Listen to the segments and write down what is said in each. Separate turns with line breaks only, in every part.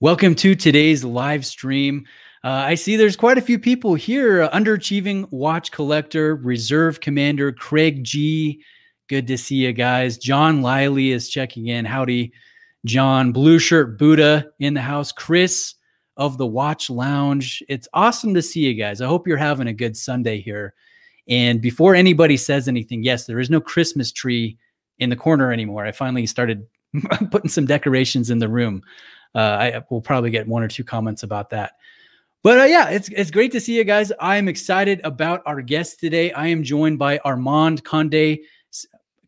Welcome to today's live stream. Uh, I see there's quite a few people here. Uh, underachieving watch collector, reserve commander Craig G. Good to see you guys. John Lively is checking in. Howdy, John. Blue shirt Buddha in the house. Chris of the Watch Lounge. It's awesome to see you guys. I hope you're having a good Sunday here. And before anybody says anything, yes, there is no Christmas tree in the corner anymore. I finally started putting some decorations in the room uh, I will probably get one or two comments about that. But uh, yeah, it's it's great to see you guys. I am excited about our guest today. I am joined by Armand Conde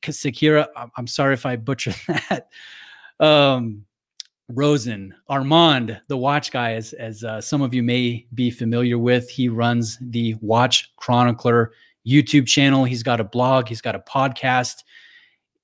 Sequeira. I'm sorry if I butchered that. Um, Rosen, Armand, the watch guy, as, as uh, some of you may be familiar with, he runs the Watch Chronicler YouTube channel. He's got a blog, he's got a podcast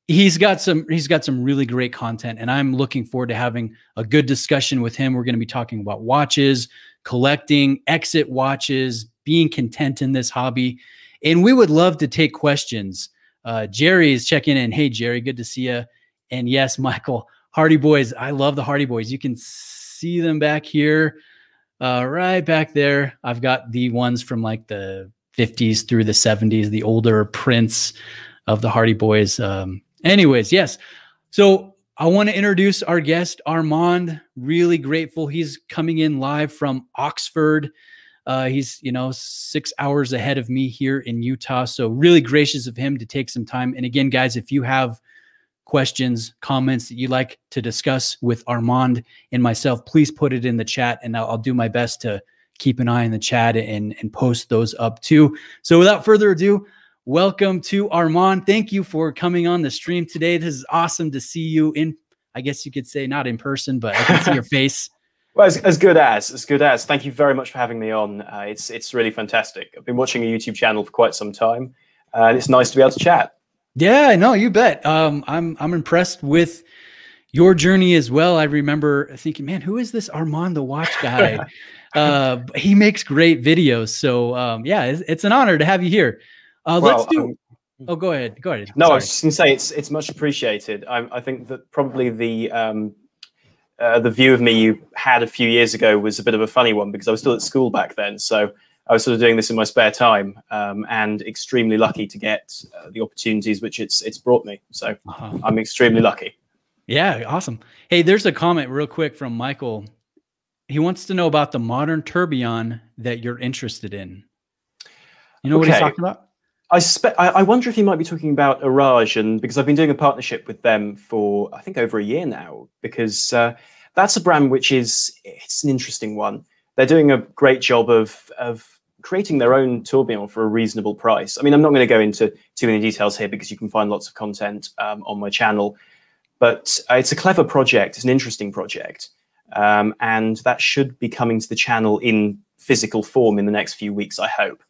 he's got some he's got some really great content and i'm looking forward to having a good discussion with him. We're going to be talking about watches collecting exit watches being content in this hobby. And we would love to take questions. Uh, jerry is checking in. Hey jerry good to see you and yes michael hardy boys i love the hardy boys. You can see them back here uh, right back there. I've got the ones from like the 50s through the 70s the older prints of the hardy boys. Um, Anyways, yes. So I want to introduce our guest, Armand. Really grateful. He's coming in live from Oxford. Uh, he's, you know, six hours ahead of me here in Utah. So really gracious of him to take some time. And again, guys, if you have questions, comments that you'd like to discuss with Armand and myself, please put it in the chat and I'll, I'll do my best to keep an eye in the chat and, and post those up too. So without further ado, Welcome to Armand. Thank you for coming on the stream today. This is awesome to see you in, I guess you could say not in person, but I can see your face.
Well, as, as, good as, as good as. Thank you very much for having me on. Uh, it's it's really fantastic. I've been watching a YouTube channel for quite some time, uh, and it's nice to be able to chat.
Yeah, no, you bet. Um, I'm I'm impressed with your journey as well. I remember thinking, man, who is this Armand the Watch guy? uh, he makes great videos. So um, yeah, it's, it's, an honor to have you here. Uh, well, let's do. Um, oh, go ahead. Go ahead.
No, Sorry. I was just going to say it's it's much appreciated. I, I think that probably the um, uh, the view of me you had a few years ago was a bit of a funny one because I was still at school back then. So I was sort of doing this in my spare time, um, and extremely lucky to get uh, the opportunities which it's it's brought me. So uh-huh. I'm extremely lucky.
Yeah, awesome. Hey, there's a comment real quick from Michael. He wants to know about the modern tourbillon that you're interested in. You know okay. what he's talking about?
I, spe- I wonder if you might be talking about Horage, and because I've been doing a partnership with them for I think over a year now, because uh, that's a brand which is it's an interesting one. They're doing a great job of of creating their own tourbillon for a reasonable price. I mean, I'm not going to go into too many details here because you can find lots of content um, on my channel, but uh, it's a clever project. It's an interesting project, um, and that should be coming to the channel in physical form in the next few weeks. I hope.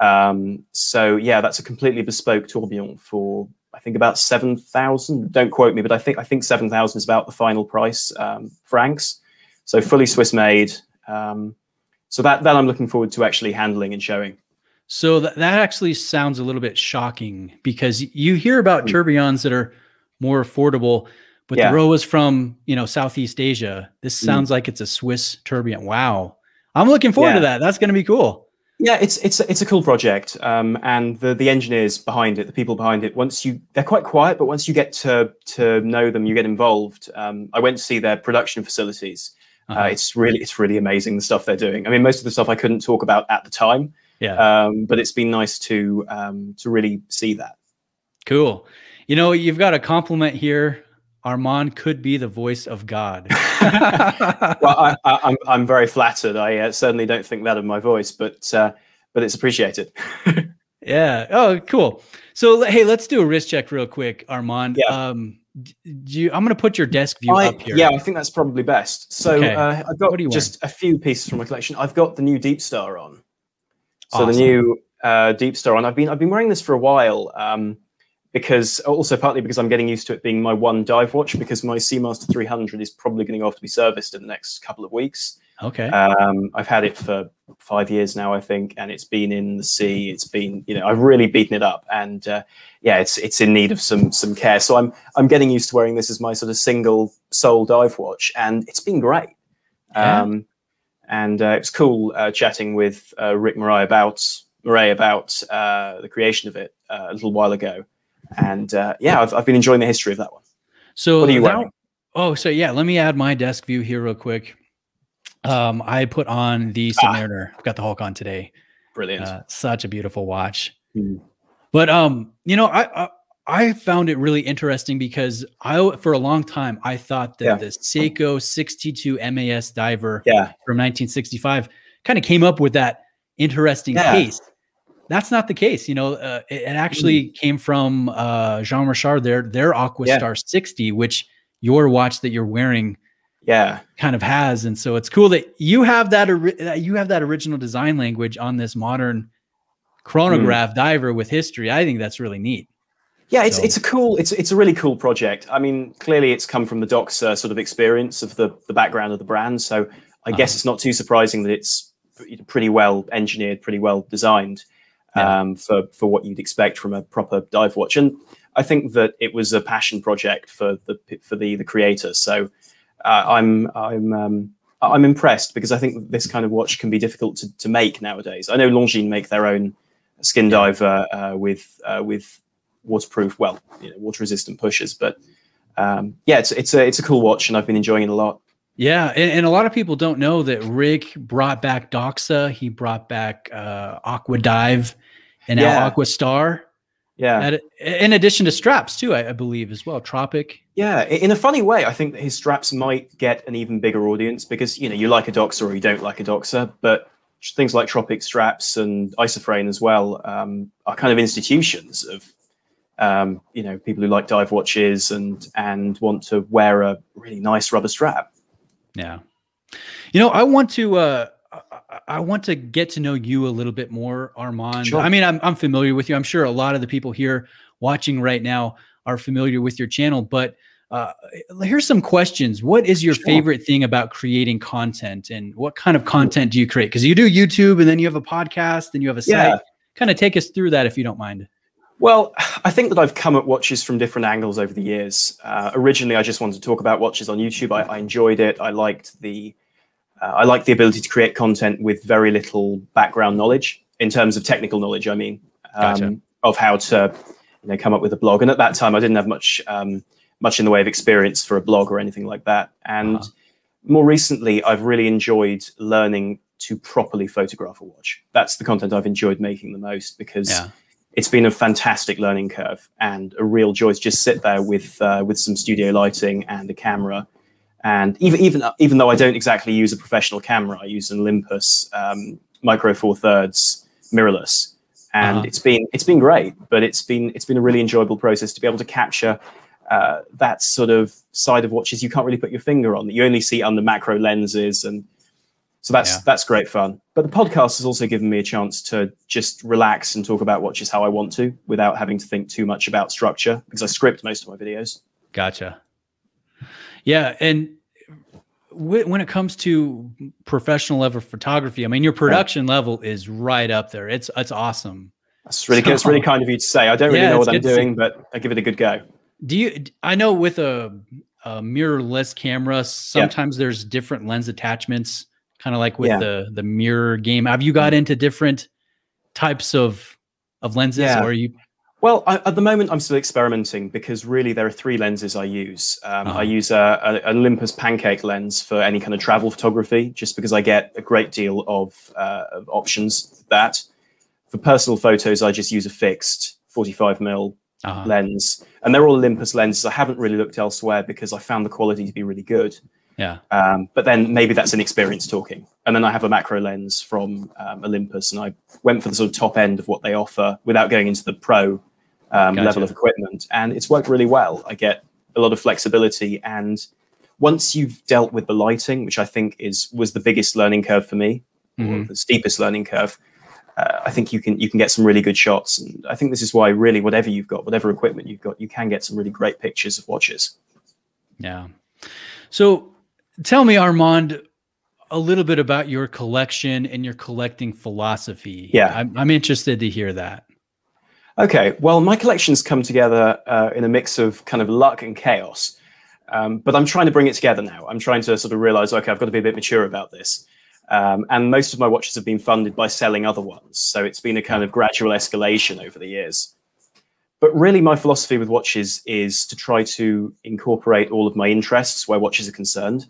Um, so yeah, that's a completely bespoke tourbillon for I think about seven thousand. Don't quote me, but I think I think seven thousand is about the final price um, francs. So fully Swiss made. Um, so that that I'm looking forward to actually handling and showing.
So that, that actually sounds a little bit shocking because you hear about mm. tourbillons that are more affordable, but yeah. the row is from you know Southeast Asia. This mm. sounds mm. like it's a Swiss tourbillon. Wow, I'm looking forward yeah. to that. That's going to be cool.
Yeah, it's it's it's a cool project, um, and the the engineers behind it, the people behind it. Once you, they're quite quiet, but once you get to to know them, you get involved. Um, I went to see their production facilities. Uh, uh-huh. Uh, it's really it's really amazing the stuff they're doing. I mean, most of the stuff I couldn't talk about at the time.
Yeah.
Um, but it's been nice to um, to really see that.
Cool. You know, you've got a compliment here Armand could be the voice of God.
well, I, am I'm, I'm very flattered. I uh, certainly don't think that of my voice, but uh, but it's appreciated.
yeah. Oh, cool. So hey, let's do a wrist check real quick, Armand. Yeah. Um, do you, I'm going to put your desk view
I,
up here.
Yeah, I think that's probably best. So okay. uh, I've got just a few pieces from my collection. I've got the new Deep Star on. So awesome. the new uh, Deep Star on. I've been I've been wearing this for a while. Um, because also partly because I'm getting used to it being my one dive watch because my Seamaster 300 is probably going to have to be serviced in the next couple of weeks.
Okay.
Um, I've had it for five years now, I think, and it's been in the sea. It's been, you know, I've really beaten it up, and uh, yeah, it's it's in need of some some care. So I'm I'm getting used to wearing this as my sort of single sole dive watch, and it's been great.
Yeah.
Um, and uh, it was cool uh, chatting with uh, Rick Marei about Marei about uh, the creation of it uh, a little while ago. And uh, yeah, I've, I've been enjoying the history of that one.
So
What are you
that-
wearing?
Oh, so yeah, let me add my desk view here real quick. Um, I put on the
Ah.
Submariner. I've got the Hulk on today.
Brilliant.
Uh, such a beautiful watch.
Hmm.
But um, you know, I, I I found it really interesting because I for a long time I thought that
Yeah.
the Seiko 62 MAS diver
yeah,
from 1965 kind of came up with that interesting
Yeah.
case. That's not the case, you know. Uh, it, it actually came from uh, Jean Richard, their their Aqua
Yeah.
Star 60, which your watch that you're wearing
yeah,
kind of has, and so it's cool that you have that that you have that original design language on this modern chronograph diver with history. I think that's really neat.
yeah. It's
So-
it's a cool. It's it's a really cool project. I mean, clearly it's come from the Doxa sort of experience of the the background of the brand. So I guess
Uh-huh.
it's not too surprising that it's pretty well engineered, pretty well designed
Yeah.
um, for for what you'd expect from a proper dive watch. And I think that it was a passion project for the for the the creator. So uh, I'm I'm um, I'm impressed because I think this kind of watch can be difficult to, to make nowadays. I know Longines make their own skin diver uh, with uh, with waterproof, well, you know, water resistant pushers, but um, yeah, it's it's a it's a cool watch, and I've been enjoying it a lot.
Yeah, and, and a lot of people don't know that Rick brought back Doxa. He brought back uh, Aqua Dive and now
Yeah.
Aqua Star.
Yeah,
in addition to straps too, I, I believe as well. Tropic.
yeah. In a funny way, I think that his straps might get an even bigger audience because you know you like a Doxa or you don't like a Doxa, but things like Tropic straps and Isofrane as well um, are kind of institutions of um, you know people who like dive watches and and want to wear a really nice rubber strap.
Yeah. You know, I want to uh I- want to get to know you a little bit more, Armand.
Sure.
I mean, I'm I'm familiar with you. I'm sure a lot of the people here watching right now are familiar with your channel, but uh, here's some questions. What is your
Sure.
favorite thing about creating content, and what kind of content do you create? Because you do YouTube, and then you have a podcast, and you have a site.
Yeah.
Kind of take us through that, if you don't mind.
Well, I think that I've come at watches from different angles over the years. Uh, originally, I just wanted to talk about watches on YouTube. I, I enjoyed it. I liked the uh, I liked the ability to create content with very little background knowledge in terms of technical knowledge. I mean, um,
Gotcha.
of how to you know come up with a blog. And at that time, I didn't have much um, much in the way of experience for a blog or anything like that. And
Uh-huh.
more recently, I've really enjoyed learning to properly photograph a watch. That's the content I've enjoyed making the most because
Yeah.
It's been a fantastic learning curve and a real joy to just sit there with uh, with some studio lighting and a camera. And even even even though I don't exactly use a professional camera, I use an Olympus um, Micro Four Thirds mirrorless, and
Uh-huh.
it's been it's been great. But it's been it's been a really enjoyable process to be able to capture uh, that sort of side of watches you can't really put your finger on that you only see under macro lenses and so that's
Yeah.
that's great fun. But the podcast has also given me a chance to just relax and talk about watches how I want to without having to think too much about structure because I script most of my videos.
Gotcha. Yeah, and when it comes to professional level photography, I mean, your production level is right up there. It's it's awesome.
That's really good. It's really kind of you to say. I don't really
Yeah,
know what I'm doing, but I give it a good go.
Do you? I know with a, a mirrorless camera, sometimes there's different lens attachments, kind of like with
Yeah.
the the mirror game. Have you got into different types of of lenses,
Yeah.
or are you?
Well, I, at the moment, I'm still experimenting because really there are three lenses I use. Um,
Uh-huh.
I use a, a, Olympus pancake lens for any kind of travel photography, just because I get a great deal of, uh, of options that. For personal photos, I just use a fixed 45 mil
Uh,
lens, and they're all Olympus lenses. I haven't really looked elsewhere because I found the quality to be really good.
Yeah,
Um, but then maybe that's an experience talking. And then I have a macro lens from um, Olympus, and I went for the sort of top end of what they offer without going into the pro um,
Gotcha.
level of equipment. And it's worked really well. I get a lot of flexibility. And once you've dealt with the lighting, which I think is was the biggest learning curve for me, or
Mhm.
the steepest learning curve, uh, I think you can you can get some really good shots. And I think this is why really whatever you've got, whatever equipment you've got, you can get some really great pictures of watches.
yeah. So, tell me, Armand, a little bit about your collection and your collecting philosophy.
Yeah.
I'm, I'm interested to hear that.
Okay, well, my collections come together uh, in a mix of kind of luck and chaos. Um, but I'm trying to bring it together now. I'm trying to sort of realize, okay, I've got to be a bit mature about this. Um, and most of my watches have been funded by selling other ones. So it's been a kind of gradual escalation over the years. But really, my philosophy with watches is to try to incorporate all of my interests where watches are concerned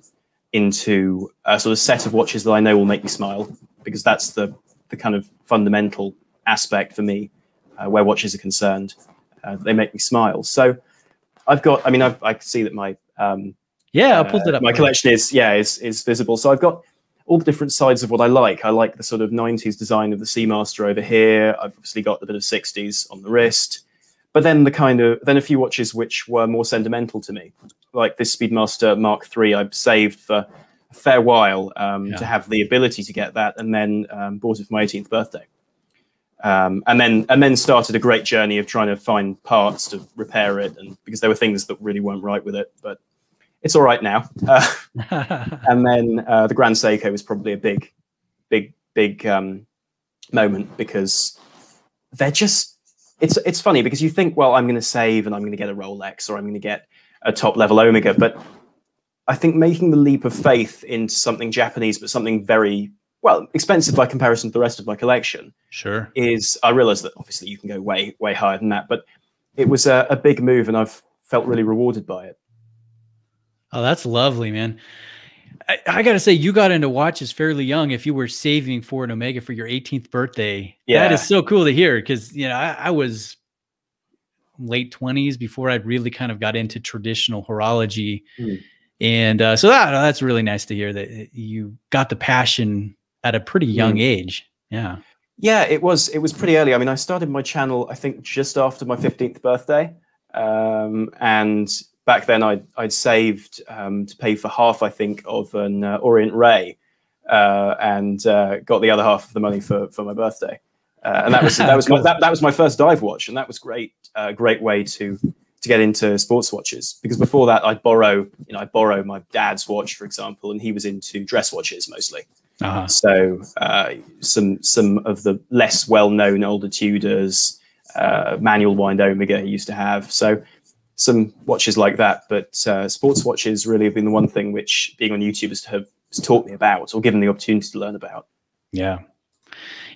into a sort of set of watches that I know will make me smile, because that's the, the kind of fundamental aspect for me uh, where watches are concerned. Uh, they make me smile. So I've got, I mean, I've, I can see that my um,
yeah, I pulled it up.
My collection is yeah is is visible. So I've got all the different sides of what I like. I like the sort of 90s design of the Seamaster over here. I've obviously got the bit of 60s on the wrist. But then the kind of then a few watches which were more sentimental to me, like this Speedmaster Mark III. I've saved for a fair while um, yeah. to have the ability to get that, and then um, bought it for my 18th birthday. Um, and then and then started a great journey of trying to find parts to repair it, and because there were things that really weren't right with it, but it's all right now. Uh, and then uh, the Grand Seiko was probably a big, big, big um, moment because they're just. It's it's funny because you think, well, I'm going to save and I'm going to get a Rolex or I'm going to get a top level Omega, but I think making the leap of faith into something Japanese, but something very well expensive by comparison to the rest of my collection.
Sure,
is I realize that obviously you can go way way higher than that, but it was a, a big move, and I've felt really rewarded by it.
Oh, that's lovely, man. I, I, gotta say, you got into watches fairly young. If you were saving for an Omega for your 18th birthday, yeah, that is so cool to hear. Because you know, I, I, was late 20s before I really kind of got into traditional horology, mm. and uh, so that that's really nice to hear that you got the passion at a pretty young mm. age. Yeah,
yeah, it was it was pretty early. I mean, I started my channel I think just after my 15th birthday, um, and back then I'd, I'd saved um, to pay for half, I think, of an uh, Orient Ray, uh, and uh, got the other half of the money for, for my birthday. Uh, and that was that was my, that, that was my first dive watch, and that was great, uh, great way to to get into sports watches. Because before that, I'd borrow, you know, I borrow my dad's watch, for example, and he was into dress watches mostly. Uh-huh. So uh, some some of the less well known older Tudors, manual wind Omega he used to have. So some watches like that, but uh, sports watches really have been the one thing which being on YouTube has, have, has taught me about or given the opportunity to learn about.
Yeah.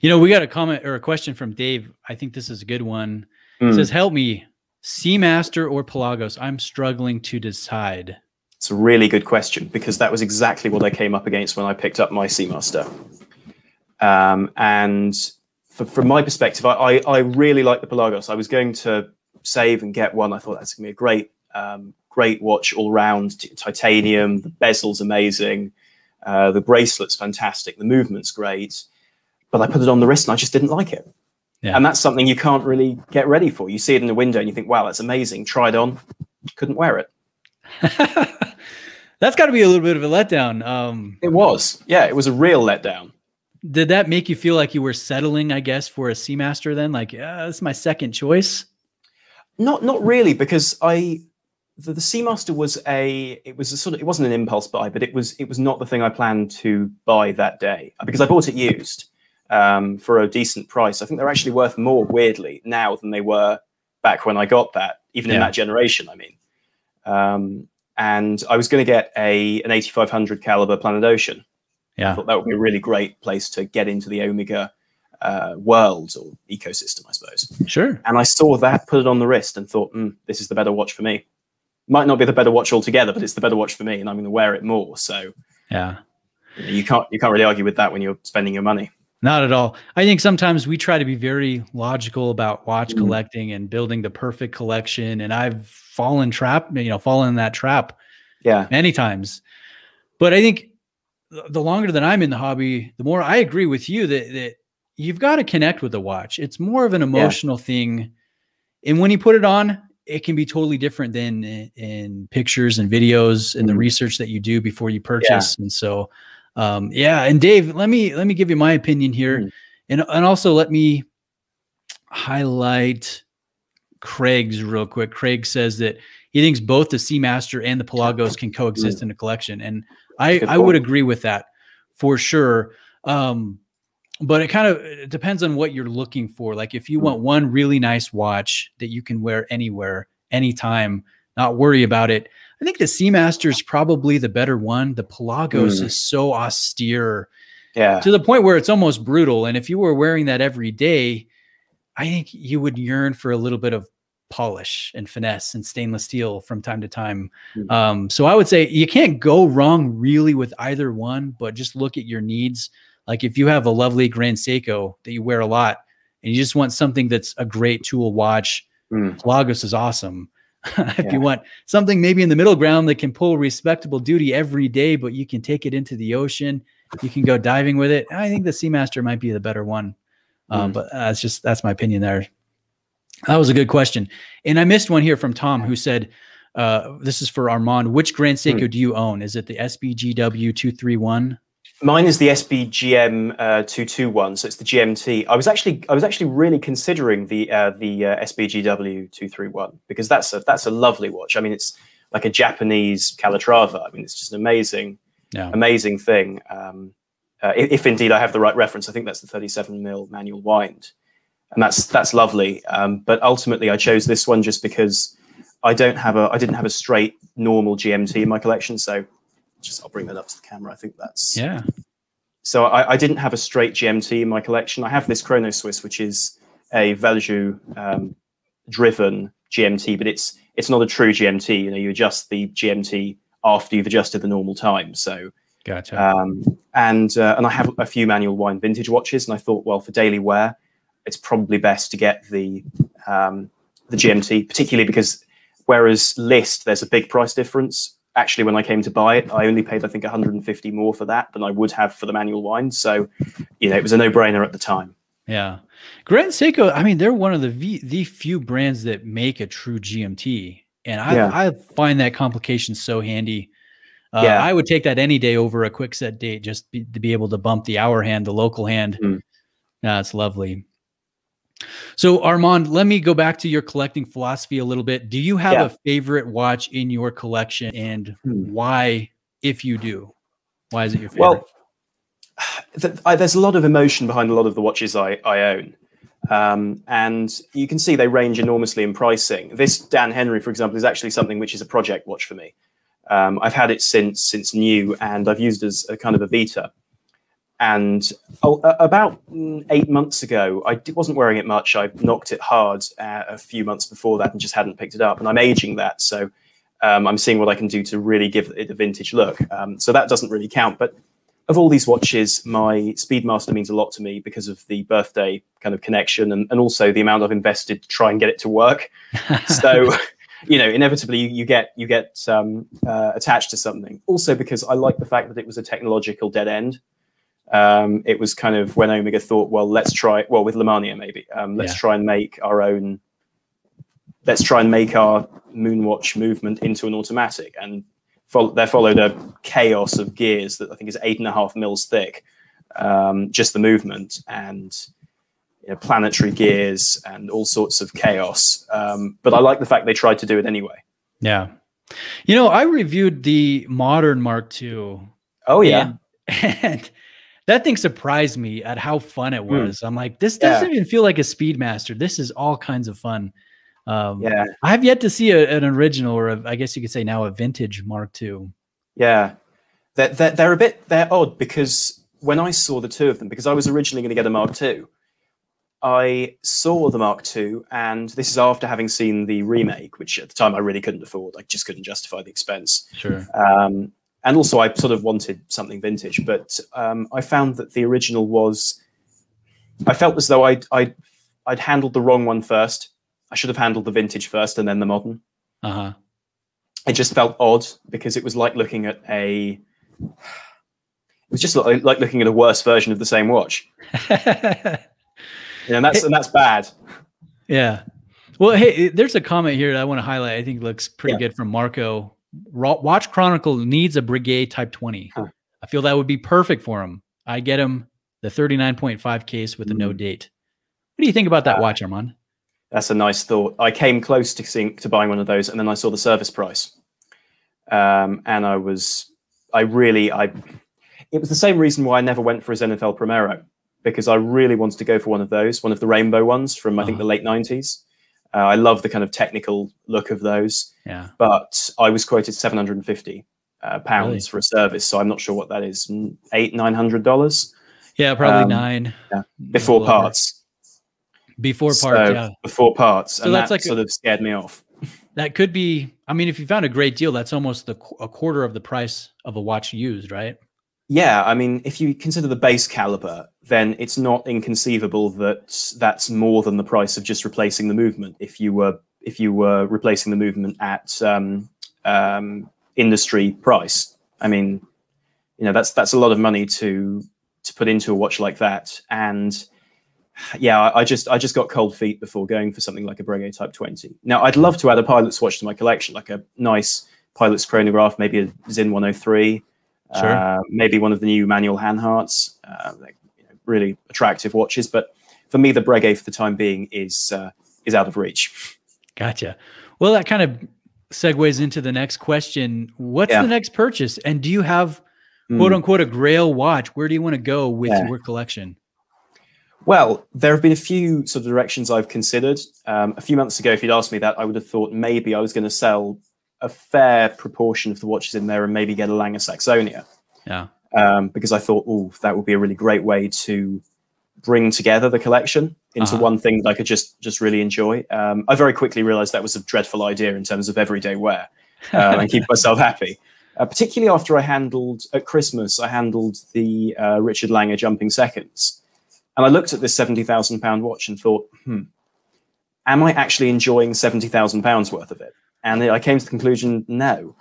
You know, we got a comment or a question from Dave. I think this is a good one. Mm. says, help me, Seamaster or Pelagos? I'm struggling to decide.
It's a really good question because that was exactly what I came up against when I picked up my Seamaster. Um, and for, from my perspective, I, I, I really like the Pelagos. I was going to save and get one. I thought that's gonna be a great, um, great watch all round. Titanium, the bezel's amazing, uh, the bracelet's fantastic, the movement's great. But I put it on the wrist and I just didn't like it. Yeah. And that's something you can't really get ready for. You see it in the window and you think, wow, that's amazing. Tried on, couldn't wear it.
that's got to be a little bit of a letdown. Um,
it was, yeah, it was a real letdown.
Did that make you feel like you were settling, I guess, for a Seamaster then? Like, yeah, this is my second choice?
Not not really, because I the, the Seamaster was a it was a sort of it wasn't an impulse buy, but it was it was not the thing I planned to buy that day because I bought it used um, for a decent price. I think they're actually worth more weirdly now than they were back when I got that, even yeah. in that generation. I mean, um, and I was going to get a an 8500 caliber Planet Ocean.
Yeah,
I thought that would be a really great place to get into the Omega uh, world or ecosystem, I suppose.
Sure.
And I saw that, put it on the wrist, and thought, mm, this is the better watch for me. Might not be the better watch altogether, but it's the better watch for me, and I'm going to wear it more. So,
yeah,
you can't you can't really argue with that when you're spending your money.
Not at all. I think sometimes we try to be very logical about watch mm. collecting and building the perfect collection, and I've fallen trap, you know, fallen in that trap,
yeah,
many times. But I think the longer that I'm in the hobby, the more I agree with you that that you've got to connect with the watch. It's more of an emotional yeah. thing. And when you put it on, it can be totally different than in, in pictures and videos and mm-hmm. the research that you do before you purchase. Yeah. And so, um, yeah. And Dave, let me let me give you my opinion here, mm-hmm. and and also let me highlight Craig's real quick. Craig says that he thinks both the Seamaster and the Pelagos can coexist mm-hmm. in a collection, and I I would agree with that for sure. Um, but it kind of it depends on what you're looking for. Like if you hmm. want one really nice watch that you can wear anywhere, anytime, not worry about it. I think the Seamaster is probably the better one. The Pelagos
Mm.
is so austere
Yeah.
to the point where it's almost brutal. And if you were wearing that every day, I think you would yearn for a little bit of polish and finesse and stainless steel from time to time.
Mm.
Um, so I would say you can't go wrong really with either one, but just look at your needs. Like if you have a lovely Grand Seiko that you wear a lot and you just want something that's a great tool watch,
Mm.
Pelagos is awesome. if
Yeah.
you want something maybe in the middle ground that can pull respectable duty every day, but you can take it into the ocean, you can go diving with it. I think the Seamaster might be the better one. Um,
Mm.
but that's just that's my opinion there. That was a good question, and I missed one here from Tom who said, uh, "This is for Armand. Which Grand Seiko
Hmm.
do you own? Is it the SBGW two three one?
Mine is the SBGM uh, two two one, so it's the GMT. I was actually I was actually really considering the uh, the uh, SBGW two three one because that's a that's a lovely watch. I mean, it's like a Japanese Calatrava. I mean, it's just an amazing
Yeah,
amazing thing. Um, uh, if, if indeed I have the right reference, I think that's the 37 mil manual wind, and that's that's lovely. Um, but ultimately, I chose this one just because I don't have a I didn't have a straight normal GMT in my collection. So just I'll bring that up to the camera. I think that's
yeah,
so I, I didn't have a straight GMT in my collection. I have this Chrono Swiss, which is a Valjoux um, driven GMT, but it's it's not a true GMT. You know, you adjust the GMT after you've adjusted the normal time. So
gotcha.
um, and uh, and I have a few manual wine vintage watches, and I thought, well, for daily wear, it's probably best to get the um, the GMT, particularly because whereas list there's a big price difference. Actually, when I came to buy it, I only paid I think 150 more for that than I would have for the manual wind. So, you know, it was a no-brainer at the time.
Yeah. Grand Seiko, I mean, they're one of the v- the few brands that make a true GMT. And I,
Yeah.
I find that complication so handy. Uh,
Yeah.
I would take that any day over a quick set date just be, to be able to bump the hour hand, the local hand.
Mm.
Yeah, it's lovely. So, Armand, let me go back to your collecting philosophy a little bit. Do you have
Yeah.
a favorite watch in your collection and
Hmm.
why, if you do? Why is it your favorite?
Well, th- I, there's a lot of emotion behind a lot of the watches I, I own. Um, and you can see they range enormously in pricing. This Dan Henry, for example, is actually something which is a project watch for me. Um, I've had it since since new, and I've used as a kind of a beta. And oh, about mm, eight months ago, I wasn't wearing it much. I knocked it hard uh, a few months before that and just hadn't picked it up. And I'm aging that, so um, I'm seeing what I can do to really give it a vintage look. Um, so that doesn't really count. But of all these watches, my Speedmaster means a lot to me because of the birthday kind of connection and, and also the amount I've invested to try and get it to work. So, you know, inevitably you, you get you get um, uh, attached to something. Also because I like the fact that it was a technological dead end. Um, it was kind of when Omega thought, well, let's try. Well, with Lemania maybe, um, let's
Yeah.
try and make our own. Let's try and make our Moonwatch movement into an automatic, and fol- there followed a chaos of gears that I think is eight and a half mils thick. Um, just the movement and you know, planetary gears and all sorts of chaos. Um, but I like the fact they tried to do it anyway.
Yeah. You know, I reviewed the modern Mark II.
Oh yeah,
And, and that thing surprised me at how fun it
Hmm.
was. I'm like, this doesn't even feel like a Speedmaster. This is all kinds of fun. Um,
yeah,
I have yet to see a, an original, or a, I guess you could say now a vintage Mark II.
yeah. They're, they're, they're a bit they're odd because when I saw the two of them, because I was originally going to get a Mark II, I saw the Mark II, and this is after having seen the remake, which at the time I really couldn't afford. I just couldn't justify the expense.
Sure.
Um, and also, I sort of wanted something vintage, but um, I found that the original was. I felt as though I'd, I'd I'd handled the wrong one first. I should have handled the vintage first and then the modern.
Uh huh.
It just felt odd because it was like looking at a it was just like, like looking at a worse version of the same watch. yeah, and that's and that's bad.
yeah. Well, hey, there's a comment here that I want to highlight. I think looks pretty
Yeah.
good from Marco. Watch Chronicle needs a Breguet Type 20.
Huh.
I feel that would be perfect for him. I get him the 39.5 case with the no
Mm.
date. What do you think about that
Uh,
watch, Armand?
That's a nice thought. I came close to seeing, to buying one of those, and then I saw the service price, um, and I was, I really, I, it was the same reason why I never went for a Zenith El Primero because I really wanted to go for one of those, one of the rainbow ones from I think
Uh-huh.
the late nineties. Uh, I love the kind of technical look of those.
Yeah.
But I was quoted 750 uh, pounds
Really?
for a service, so I'm not sure what that is. Eight, nine hundred dollars
Yeah, probably
Um,
nine.
yeah, before parts.
Before
So,
parts, yeah.
Before parts,
So
and
that's
that
like a-
sort of scared me off.
That could be. I mean, if you found a great deal, that's almost the a quarter of the price of a watch used, right?
Yeah, I mean, if you consider the base caliber, then it's not inconceivable that that's more than the price of just replacing the movement. If you were if you were replacing the movement at um, um, industry price, I mean, you know, that's that's a lot of money to to put into a watch like that. And yeah, I, I just I just got cold feet before going for something like a Breguet Type 20. Now, I'd love to add a pilot's watch to my collection, like a nice pilot's chronograph, maybe a Sinn 103.
Sure.
Uh, maybe one of the new manual Hanharts, uh, like, you know, really attractive watches. But for me, the Breguet for the time being is uh, is out of reach.
Gotcha. Well, that kind of segues into the next question. What's
Yeah.
the next purchase? And do you have
Hmm.
quote unquote a grail watch? Where do you want to go with
Yeah.
your collection?
Well, there have been a few sort of directions I've considered. Um, a few months ago, if you'd asked me that, I would have thought maybe I was going to sell a fair proportion of the watches in there and maybe get a Lange Saxonia.
Yeah.
um, because I thought, oh, that would be a really great way to bring together the collection into
Uh-huh.
one thing that I could just just really enjoy. Um, I very quickly realized that was a dreadful idea in terms of everyday wear uh, and keep myself happy. Uh, particularly after I handled at Christmas, I handled the uh, Richard Lange Jumping Seconds, and I looked at this seventy thousand pound watch and thought, hmm, am I actually enjoying seventy thousand pounds worth of it? And I came to the conclusion, no.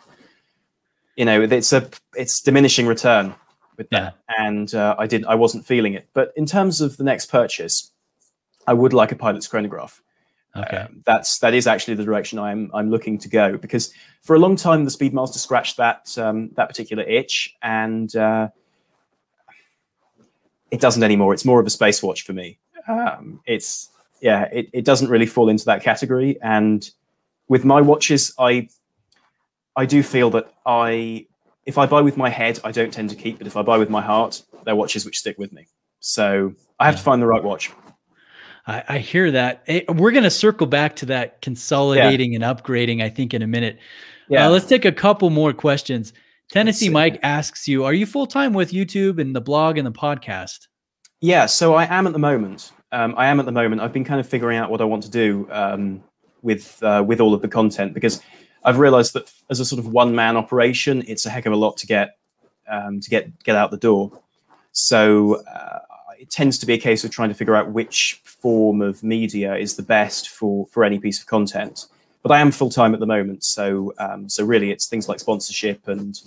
You know, it's a it's diminishing return with that, and uh, I did I wasn't feeling it. But in terms of the next purchase, I would like a pilot's chronograph.
Okay.
Um, that's that is actually the direction I'm I'm looking to go because for a long time the Speedmaster scratched that um, that particular itch, and uh, it doesn't anymore. It's more of a space watch for me. Um, it's yeah, it, it doesn't really fall into that category. And with my watches, I I do feel that I if I buy with my head, I don't tend to keep, but if I buy with my heart, they're watches which stick with me. So I have to find the right watch.
I, I hear that. Eh, we're going to circle back to that consolidating and upgrading, I think, in a minute.
Yeah.
Uh, let's take a couple more questions. Tennessee. Mike asks you Are you full time with YouTube and the blog and the podcast?
Yeah, so I am at the moment. Um, I am at the moment. I've been kind of figuring out what I want to do um, with uh, with all of the content because I've realised that as a sort of one man operation, it's a heck of a lot to get um, to get get out the door. So uh, it tends to be a case of trying to figure out which form of media is the best for for any piece of content. But I am full time at the moment, so um, so really it's things like sponsorship and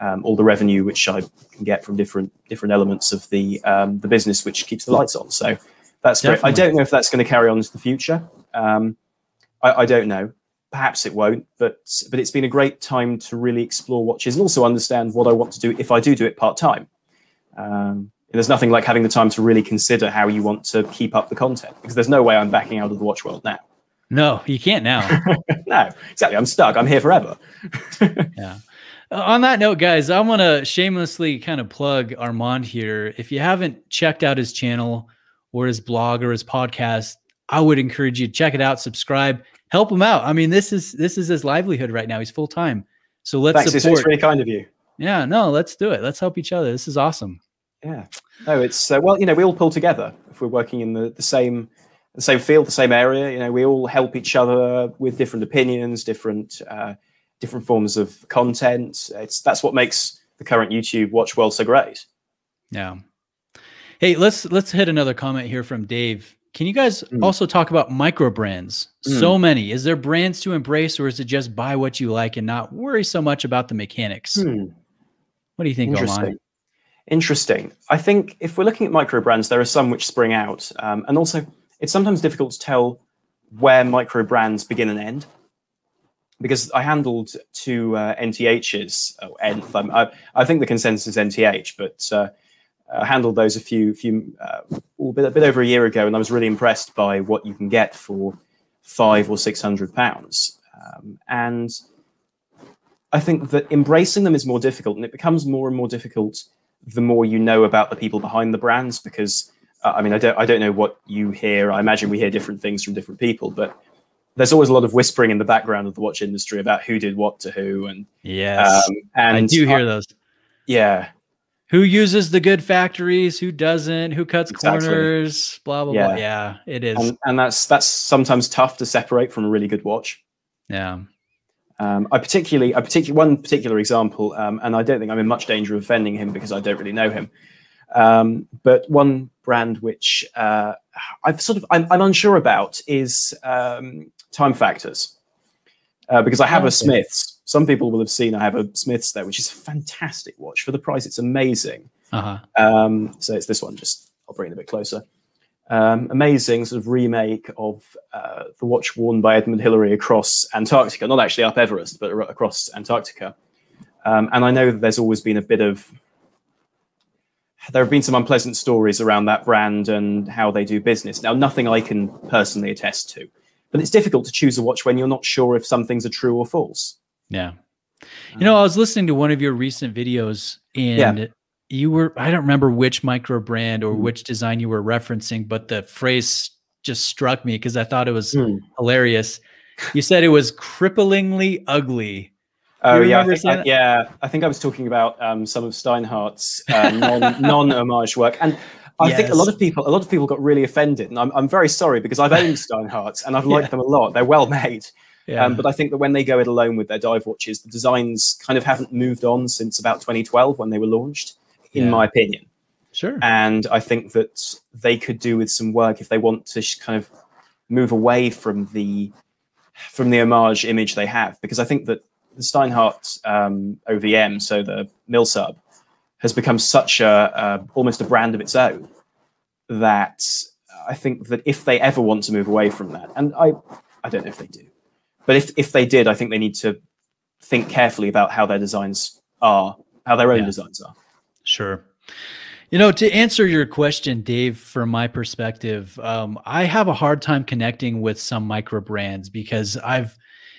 um, all the revenue which I can get from different different elements of the um, the business which keeps the lights on. So that's great. I don't know if that's going to carry on into the future. Um, I, I don't know. Perhaps it won't, but but it's been a great time to really explore watches and also understand what I want to do if I do do it part time. Um, there's nothing like having the time to really consider how you want to keep up the content because there's no way I'm backing out of the watch world now.
No, you can't now.
no, exactly. I'm stuck. I'm here forever.
yeah. Uh, On that note, guys, I want to shamelessly kind of plug Armand here. If you haven't checked out his channel or his blog or his podcast, I would encourage you to check it out, subscribe, help him out. I mean, this is this is his livelihood right now. He's full time. So let's
Thanks.
Support.
it's really kind of you.
yeah, no, let's do it. Let's help each other. This is awesome.
Yeah. No, it's uh, well, you know, we all pull together if we're working in the, the same the same field, the same area. You know, we all help each other with different opinions, different uh, different forms of content. It's that's what makes the current YouTube watch world so great.
Yeah. Hey, let's let's hit another comment here from Dave. Can you guys
Mm.
also talk about micro brands? So many. Is there brands to embrace, or is it just buy what you like and not worry so much about the mechanics?
Hmm.
What do you think,
Interesting.
Armand?
Interesting. I think if we're looking at micro brands, there are some which spring out, um, and also it's sometimes difficult to tell where micro brands begin and end. Because I handled two uh, NTHs, oh, um, I, I think the consensus is NTH, but uh, I handled those a few, few uh, a bit, a bit over a year ago, and I was really impressed by what you can get for five or six hundred pounds. Um, and I think that embracing them is more difficult, and it becomes more and more difficult the more you know about the people behind the brands. Because uh, I mean, I don't, I don't know what you hear. I imagine we hear different things from different people, but there's always a lot of whispering in the background of the watch industry about who did what to who, and
yeah, um, and I do hear those.
Yeah,
who uses the good factories, who doesn't, who cuts exactly. corners, blah blah yeah. blah. Yeah, it is,
and, and, that's that's sometimes tough to separate from a really good watch.
Yeah.
Um, I particularly, I particular one particular example, um, and I don't think I'm in much danger of offending him because I don't really know him. Um, but one brand which uh, I've sort of I'm, I'm unsure about is um, Time Factors uh, because I have a Smiths some people will have seen I have a Smiths there, which is a fantastic watch for the price. It's amazing.
Uh-huh.
Um, so it's this one. Just I'll bring it a bit closer. Um, amazing sort of remake of uh, the watch worn by Edmund Hillary across Antarctica, not actually up Everest, but across Antarctica. Um, and I know that there's always been a bit of there have been some unpleasant stories around that brand and how they do business. Now, nothing I can personally attest to, but it's difficult to choose a watch when you're not sure if some things are true or false.
Yeah. You know, I was listening to one of your recent videos and yeah. you were, I don't remember which micro brand or mm. which design you were referencing, but the phrase just struck me because I thought it was mm. hilarious. You said it was cripplingly ugly.
Oh yeah, I think, I, yeah. I think I was talking about um, some of Steinhart's uh, non, non-homage work, and I yes. think a lot of people, a lot of people got really offended, and I'm, I'm very sorry because I've owned Steinhart's and I've liked yeah. them a lot. They're well made, yeah. Um, but I think that when they go it alone with their dive watches, the designs kind of haven't moved on since about 2012 when they were launched, in yeah. my opinion.
Sure.
And I think that they could do with some work if they want to kind of move away from the from the homage image they have, because I think that the Steinhart um, OVM, so the mill sub, has become such a, a almost a brand of its own that I think that if they ever want to move away from that, and I I don't know if they do, but if, if they did, I think they need to think carefully about how their designs are, how their own yeah. designs are.
Sure. You know, to answer your question, Dave, from my perspective, um, I have a hard time connecting with some micro brands because I've,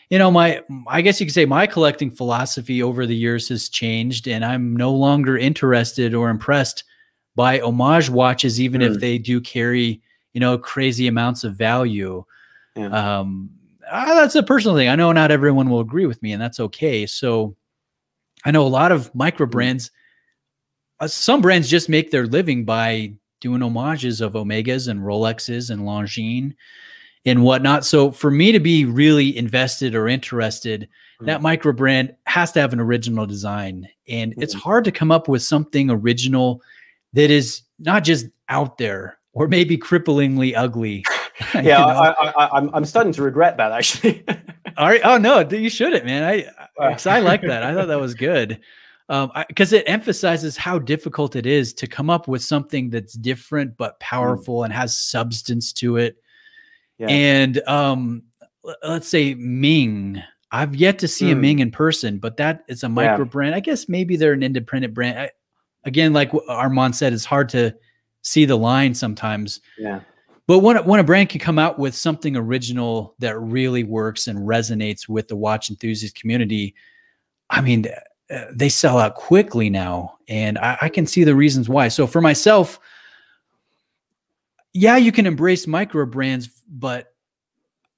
you know, my, I guess you could say my collecting philosophy over the years has changed and I'm no longer interested or impressed by homage watches, even mm. if they do carry, you know, crazy amounts of value. Yeah. Um, uh, that's a personal thing. I know not everyone will agree with me, and that's okay. So I know a lot of micro mm. brands, uh, some brands just make their living by doing homages of Omegas and Rolexes and Longines and whatnot. So for me to be really invested or interested, mm. that micro brand has to have an original design. And mm. it's hard to come up with something original that is not just out there or maybe cripplingly ugly
yeah, I, am I'm starting to regret that actually.
All right. Oh no, you shouldn't, man. I I like that. I thought that was good. Um, because it emphasizes how difficult it is to come up with something that's different but mm. powerful mm. and has substance to it. Yeah. And um, let's say Ming. I've yet to see mm. a Ming in person, but that is a micro yeah. brand. I guess maybe they're an independent brand. I, again, like Armand said, it's hard to see the line sometimes.
Yeah.
But when, when a brand can come out with something original that really works and resonates with the watch enthusiast community, I mean, uh, they sell out quickly now. And I, I can see the reasons why. So for myself, yeah, you can embrace micro brands, but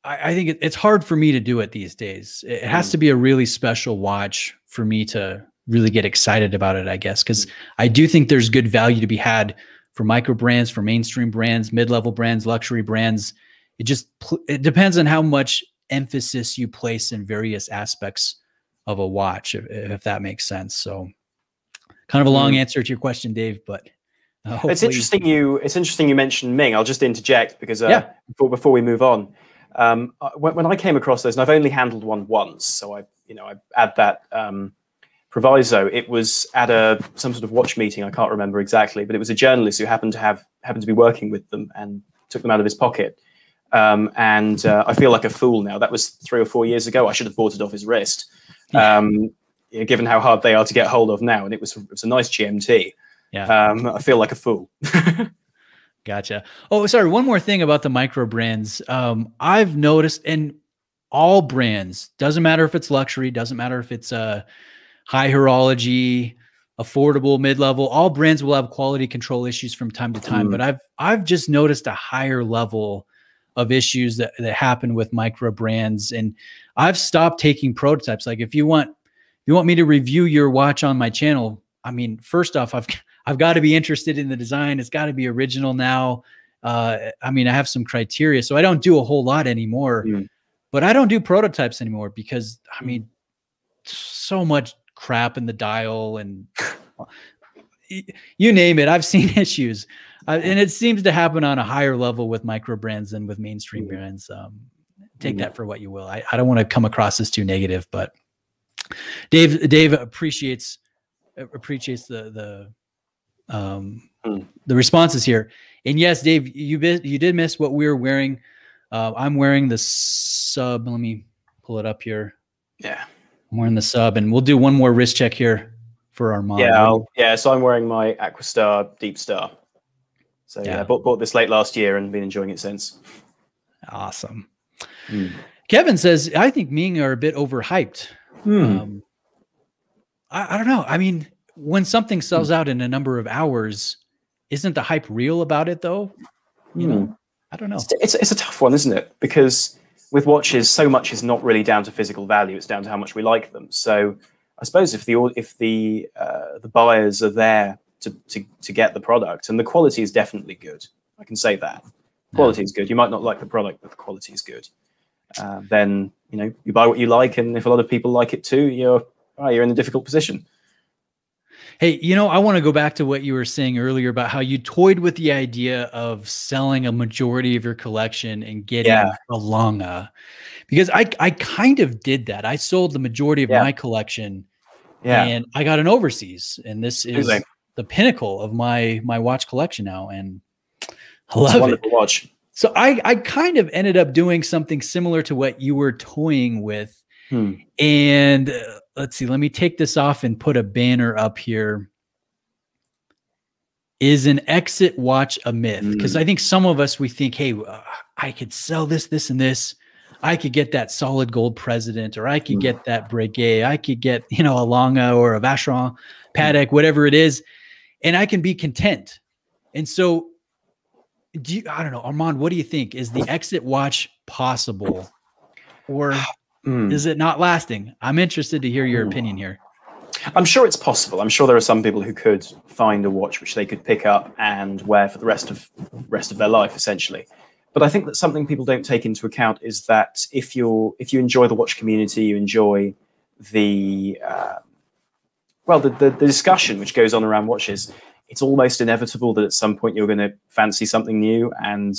I, I think it, it's hard for me to do it these days. It has mm. to be a really special watch for me to really get excited about it, I guess, because I do think there's good value to be had for micro brands, for mainstream brands, mid-level brands, luxury brands. It just it depends on how much emphasis you place in various aspects of a watch, if, if that makes sense. So, kind of a long mm. answer to your question, Dave, but
uh, it's interesting you it's interesting you mentioned Ming. I'll just interject because uh, yeah. before, before we move on, um, when, when, I came across those, and I've only handled one once, so I you know I add that um, proviso. It was at a some sort of watch meeting. I can't remember exactly, but it was a journalist who happened to have happened to be working with them and took them out of his pocket. Um, and uh, I feel like a fool now. That was three or four years ago. I should have bought it off his wrist, um, yeah, given how hard they are to get hold of now. And it was it was a nice GMT.
Yeah,
um, I feel like a fool.
gotcha. Oh, sorry. One more thing about the micro brands. Um, I've noticed, and all brands doesn't matter if it's luxury, doesn't matter if it's uh high horology, affordable, mid-level. All brands will have quality control issues from time to time, mm. but I've I've just noticed a higher level of issues that, that happen with micro brands. And I've stopped taking prototypes. Like if you want, you want me to review your watch on my channel, I mean, first off, I've I've got to be interested in the design. It's got to be original now. Uh, I mean, I have some criteria, so I don't do a whole lot anymore. Mm. But I don't do prototypes anymore because I mm. mean, so much crap in the dial and you name it. I've seen issues, uh, and it seems to happen on a higher level with micro brands than with mainstream mm. brands. Um, take mm. that for what you will. I, I don't want to come across as too negative, but Dave Dave appreciates appreciates the the um, mm. the responses here. And yes, Dave, you you did miss what we were wearing. Uh, I'm wearing the sub. Let me pull it up here.
Yeah,
wearing the sub, and we'll do one more wrist check here for Armand.
Yeah, I'll, yeah. So I'm wearing my Aquastar Deep Star. So yeah, yeah bought, bought this late last year and been enjoying it since.
Awesome. Mm. Kevin says, I think Ming are a bit overhyped. Hmm. Um, I, I, don't know. I mean, when something sells out in a number of hours, isn't the hype real about it though? You know, hmm. I don't know.
It's, it's, it's a tough one, isn't it? Because with watches, so much is not really down to physical value; it's down to how much we like them. So, I suppose if the if the uh, the buyers are there to, to to get the product, and the quality is definitely good, I can say that quality yeah. is good. You might not like the product, but the quality is good. Uh, then you know you buy what you like, and if a lot of people like it too, you're oh, you're in a difficult position.
Hey, you know, I want to go back to what you were saying earlier about how you toyed with the idea of selling a majority of your collection and getting yeah. a Lange. Because I I kind of did that. I sold the majority of yeah. my collection yeah. and I got an overseas. And this is the pinnacle of my my watch collection now. And I love it.
Watch.
So I I kind of ended up doing something similar to what you were toying with. Hmm. And uh, let's see, let me take this off and put a banner up here. Is an exit watch a myth? Because mm. I think some of us we think, hey, uh, I could sell this, this, and this. I could get that solid gold president, or I could mm. get that Breguet. I could get, you know, a Lange or a Vacheron Patek, mm. whatever it is, and I can be content. And so, do you, I don't know, Armand, what do you think? Is the exit watch possible? Or Mm. Is it not lasting? I'm interested to hear your mm. opinion here.
I'm sure it's possible. I'm sure there are some people who could find a watch which they could pick up and wear for the rest of rest of their life, essentially. But I think that something people don't take into account is that if you're if you enjoy the watch community, you enjoy the uh, well the, the, the discussion which goes on around watches. It's almost inevitable that at some point you're going to fancy something new and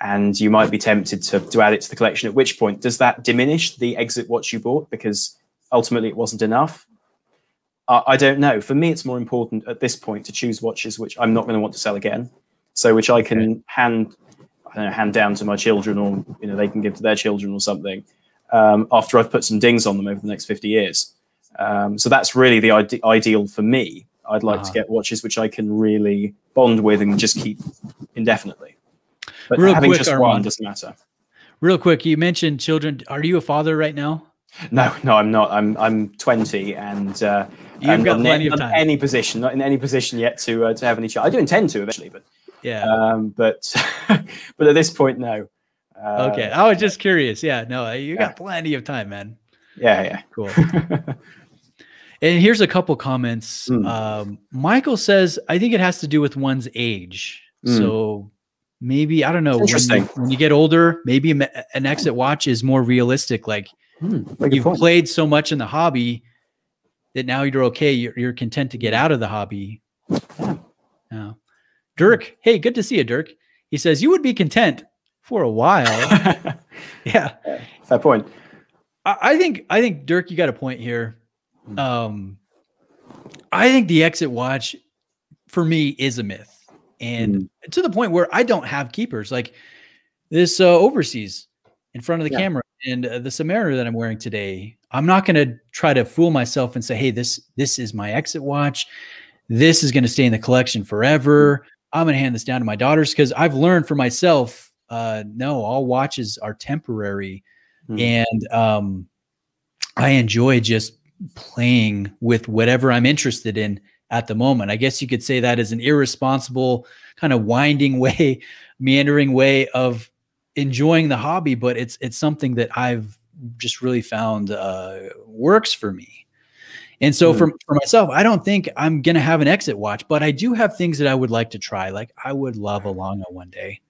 and you might be tempted to, to add it to the collection. At which point, does that diminish the exit watch you bought because ultimately it wasn't enough? I, I don't know. For me, it's more important at this point to choose watches which I'm not going to want to sell again, so which I can okay. hand I don't know, hand down to my children, or you know they can give to their children or something um, after I've put some dings on them over the next 50 years. Um, so that's really the ide- ideal for me. I'd like uh-huh. to get watches which I can really bond with and just keep indefinitely. But Real having quick, just Armand, one doesn't matter.
Real quick, you mentioned children. Are you a father right now?
No, no, I'm not. I'm I'm 20 and uh,
you've got plenty of time.
Any position, not in any position yet to uh, to have any child. I do intend to eventually, but
yeah.
Um, but but at this point, no.
Uh, okay, I was just curious. Yeah, no, you got plenty of time, man.
Yeah, yeah,
cool. and here's a couple comments. Mm. Um, Michael says, "I think it has to do with one's age." Mm. So maybe I don't know.
Interesting.
When you, when you, get older, maybe an exit watch is more realistic. Like hmm, you've point. played so much in the hobby that now you're okay. You're, you're content to get out of the hobby. Yeah. Dirk, hey, good to see you, Dirk. He says you would be content for a while. yeah,
fair point.
I, I think I think Dirk, you got a point here. Hmm. Um, I think the exit watch for me is a myth and mm. to the point where I don't have keepers like this uh, overseas in front of the yeah. camera and uh, the Submariner that I'm wearing today. I'm not going to try to fool myself and say, "Hey, this this is my exit watch. This is going to stay in the collection forever." Mm. I'm going to hand this down to my daughters because I've learned for myself. Uh, no, all watches are temporary, mm. and um, I enjoy just playing with whatever I'm interested in at the moment. I guess you could say that is an irresponsible kind of winding way, meandering way of enjoying the hobby, but it's it's something that I've just really found uh, works for me. And so mm. for, for myself, I don't think I'm gonna have an exit watch, but I do have things that I would like to try. Like I would love a Lange one day.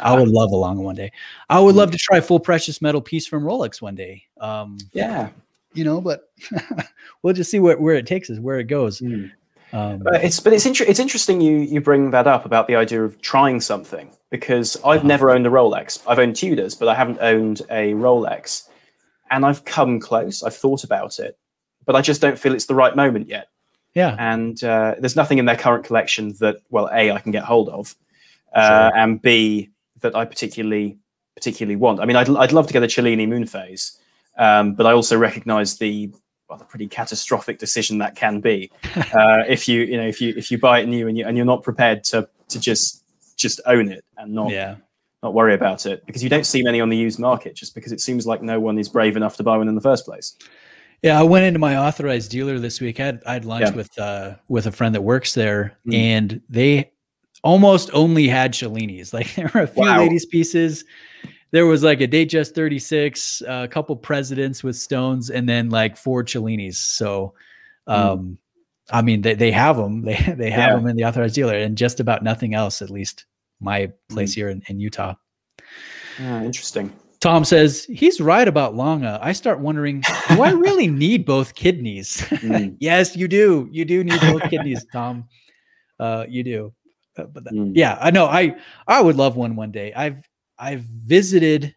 I would love a Lange one day. I would love to try full precious metal piece from Rolex one day. Um,
yeah,
you know, but we'll just see where, where it takes us, where it goes. Mm.
Um, but it's but it's inter- it's interesting you you bring that up about the idea of trying something because I've uh-huh. never owned a Rolex. I've owned Tudors, but I haven't owned a Rolex, and I've come close. I've thought about it, but I just don't feel it's the right moment yet.
Yeah,
and uh, there's nothing in their current collection that well, a I can get hold of, uh, sure. and b that I particularly particularly want. I mean, I'd I'd love to get a Cellini Moon Phase, um, but I also recognise the well, a pretty catastrophic decision that can be uh, if you you know if you if you buy it new and you and you're not prepared to to just just own it and not
yeah.
not worry about it because you don't see many on the used market just because it seems like no one is brave enough to buy one in the first place.
Yeah, I went into my authorized dealer this week. I had I had lunch yeah. with uh with a friend that works there, mm. and they almost only had Cellinis. Like there were a few wow. ladies pieces there was like a Datejust 36, a couple presidents with stones, and then like four Cellinis. So, hmm. um, mm. I mean, they, they have them. They they have yeah. them in the authorized dealer, and just about nothing else. At least my place mm. here in, in Utah.
Yeah, interesting.
Tom says he's right about Lange. I start wondering, do I really need both kidneys? Mm. yes, you do. You do need both kidneys, Tom. Uh, you do. Uh, but that, mm. yeah, I know. I I would love one one day. I've I've visited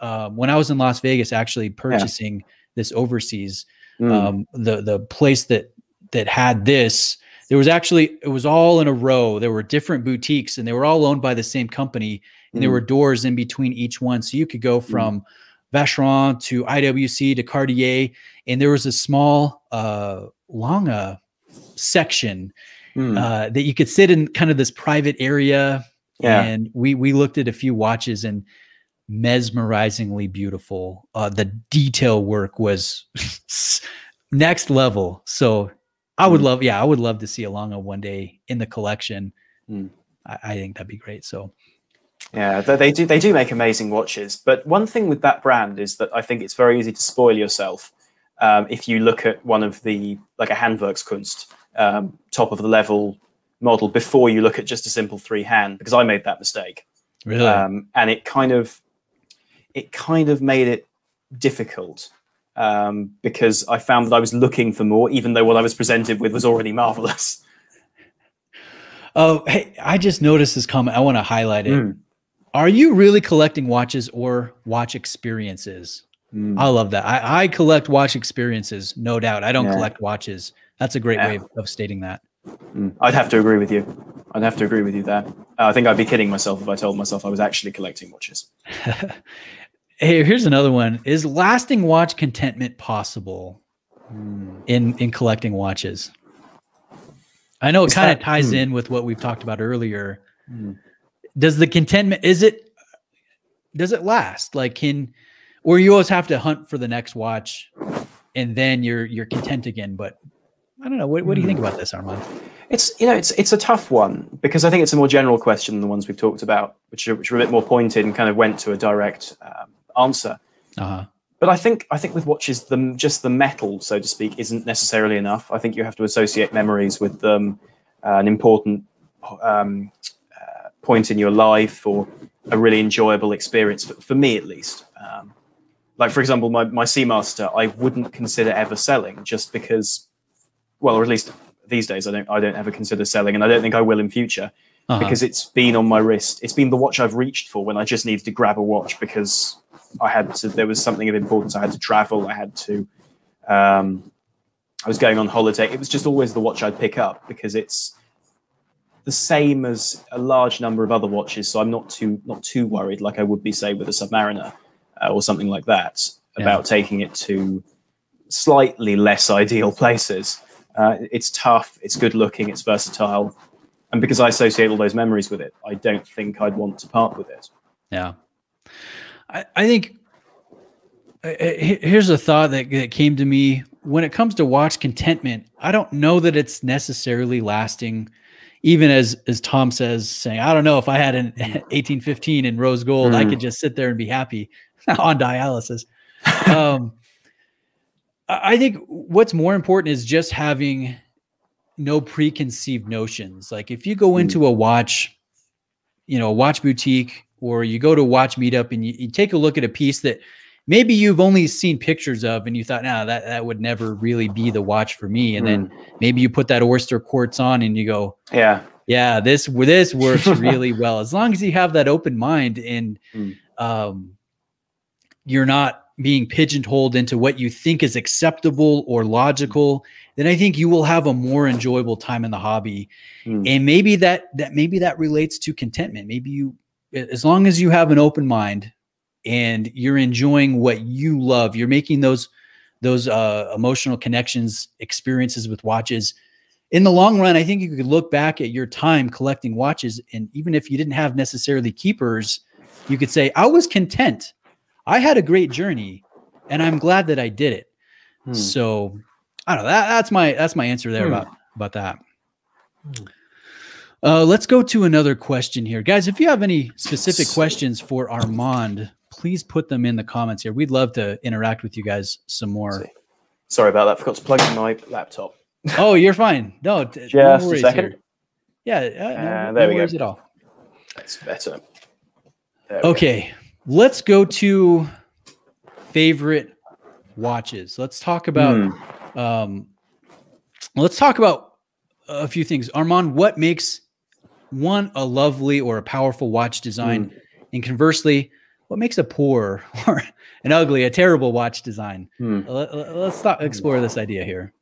um, when I was in Las Vegas, actually purchasing yeah. this overseas. Mm. Um, the the place that that had this, there was actually it was all in a row. There were different boutiques, and they were all owned by the same company, and mm. there were doors in between each one, so you could go mm. from mm. Vacheron to IWC to Cartier, and there was a small uh, section mm. uh, that you could sit in kind of this private area
yeah.
And we we looked at a few watches and mesmerizingly beautiful. Uh, the detail work was next level. So I would mm. love, yeah, I would love to see a Lange one day in the collection. Mm. I, I, think that'd be great. So
yeah, they do they do make amazing watches. But one thing with that brand is that I think it's very easy to spoil yourself um, if you look at one of the like a Handwerkskunst um, top of the level model before you look at just a simple three hand because I made that mistake.
Really? Um,
and it kind of it kind of made it difficult um, because I found that I was looking for more, even though what I was presented with was already marvelous.
Oh, hey, I just noticed this comment. I want to highlight it. Mm. Are you really collecting watches or watch experiences? Mm. I love that. I, I, collect watch experiences, no doubt. I don't yeah. collect watches. That's a great yeah. way of, of stating that.
Mm, I'd have to agree with you. I'd have to agree with you there. Uh, I think I'd be kidding myself if I told myself I was actually collecting watches.
hey, here's another one: Is lasting watch contentment possible mm. in in collecting watches? I know it kind of ties mm. in with what we've talked about earlier. Hmm. Does the contentment is it does it last? Like can or you always have to hunt for the next watch and then you're you're content again, but I don't know. What, what do you think about this, Armand?
It's you know it's it's a tough one because I think it's a more general question than the ones we've talked about, which are, which are a bit more pointed and kind of went to a direct um, answer.
Uh-huh.
But I think I think with watches, the just the metal, so to speak, isn't necessarily enough. I think you have to associate memories with them, uh, an important um, uh, point in your life or a really enjoyable experience for, for me at least. Um, like for example, my my Seamaster, I wouldn't consider ever selling just because well, or at least these days, I don't I don't ever consider selling, and I don't think I will in future uh-huh. because it's been on my wrist. It's been the watch I've reached for when I just needed to grab a watch because I had to. There was something of importance. I had to travel. I had to. Um, I was going on holiday. It was just always the watch I'd pick up because it's the same as a large number of other watches. So I'm not too not too worried like I would be, say, with a Submariner uh, or something like that yeah. about taking it to slightly less ideal places. Uh, it's tough, it's good looking, it's versatile. And because I associate all those memories with it, I don't think I'd want to part with it.
Yeah. I, I think uh, here's a thought that, that came to me when it comes to watch contentment. I don't know that it's necessarily lasting even as as Tom says, saying, I don't know if I had an 1815 in rose gold, mm. I could just sit there and be happy on dialysis. Um, I think what's more important is just having no preconceived notions. Like if you go hmm. into a watch, you know, a watch boutique, or you go to a watch meetup and you, you take a look at a piece that maybe you've only seen pictures of and you thought, nah, that, that would never really be the watch for me. And mm. then maybe you put that oyster quartz on and you go,
yeah,
yeah, this, this works really well. As long as you have that open mind and mm. um, you're not being pigeonholed into what you think is acceptable or logical, then I think you will have a more enjoyable time in the hobby. Mm. And maybe that, that, maybe that relates to contentment. Maybe you, as long as you have an open mind and you're enjoying what you love you're making those those uh, emotional connections experiences with watches in the long run i think you could look back at your time collecting watches and even if you didn't have necessarily keepers you could say i was content i had a great journey and i'm glad that i did it hmm. so i don't know that, that's my that's my answer there hmm. about about that hmm. uh, let's go to another question here guys if you have any specific questions for armand please put them in the comments here. We'd love to interact with you guys some more.
Sorry about that. Forgot to plug in my laptop.
oh, you're fine. No,
just no a second. Here.
Yeah, uh, no, there no we go. At all.
That's better.
Okay, let's go to favorite watches. Let's talk about. Mm. Um, let's talk about a few things. Armand, what makes one a lovely or a powerful watch design, mm. and conversely, what makes a poor or an ugly, a terrible watch design? Let, us stop explore this idea here.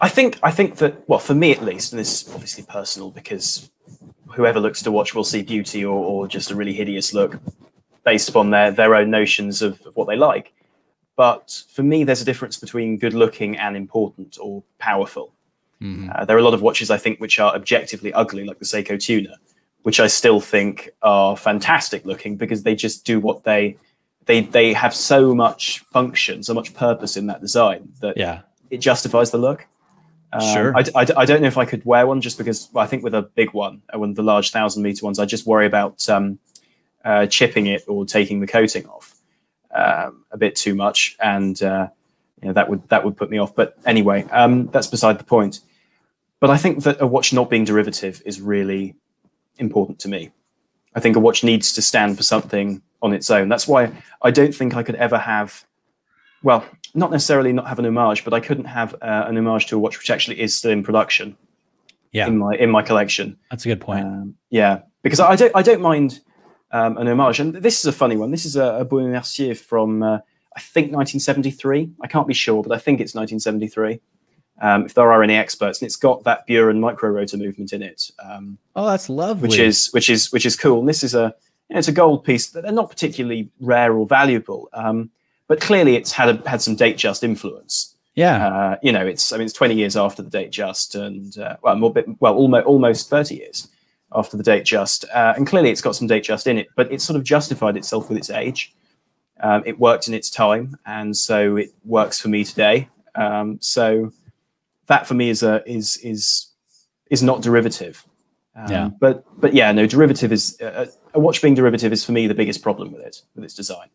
I think I think that well, for me at least, and this is obviously personal because whoever looks to watch will see beauty or, or just a really hideous look based upon their their own notions of, of what they like. But for me, there's a difference between good looking and important or powerful. Mm-hmm. Uh, there are a lot of watches I think which are objectively ugly, like the Seiko Tuna, which I still think are fantastic looking because they just do what they they they have so much function, so much purpose in that design that
yeah,
it justifies the look.
Um, sure.
I, I, I, don't know if I could wear one just because well, I think with a big one, uh, one of the large thousand meter ones, I just worry about um, uh, chipping it or taking the coating off um, a bit too much, and uh, you know, that would that would put me off. But anyway, um, that's beside the point. But I think that a watch not being derivative is really important to me. I think a watch needs to stand for something on its own. That's why I don't think I could ever have, well, not necessarily not have an homage, but I couldn't have uh, an homage to a watch which actually is still in production.
Yeah.
In my in my collection.
That's a good point.
Um, yeah, because I don't I don't mind um, an homage, and this is a funny one. This is a, a Mercier from uh, I think 1973. I can't be sure, but I think it's 1973 um, if there are any experts, and it's got that Buren micro rotor movement in it. Um,
oh, that's lovely.
Which is which is which is cool. And this is a you know, it's a gold piece. They're not particularly rare or valuable, um, but clearly it's had a, had some Datejust influence.
Yeah,
uh, you know, it's I mean it's 20 years after the Datejust, and uh, well, more bit, well almost almost 30 years after the Datejust, uh, and clearly it's got some date just in it, but it sort of justified itself with its age. Um, it worked in its time, and so it works for me today. Um, so that for me is a is is is not derivative.
Um, yeah.
But but yeah, no derivative is uh, a watch being derivative is for me the biggest problem with it with its design,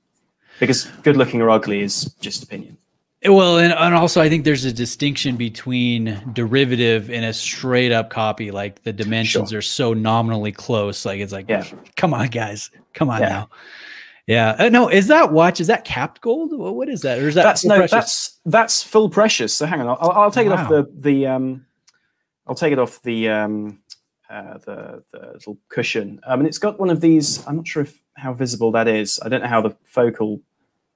because good looking or ugly is just opinion.
Well, and, and also I think there's a distinction between derivative and a straight up copy. Like the dimensions sure. are so nominally close. Like it's like, yeah. come on, guys, come on yeah. now. Yeah. Uh, no, is that watch? Is that capped gold? What is that? Or is that
that's no? Precious? That's that's full precious. So hang on, I'll, I'll take wow. it off the the um, I'll take it off the um, uh, the the little cushion. Um, and it's got one of these. I'm not sure if how visible that is. I don't know how the focal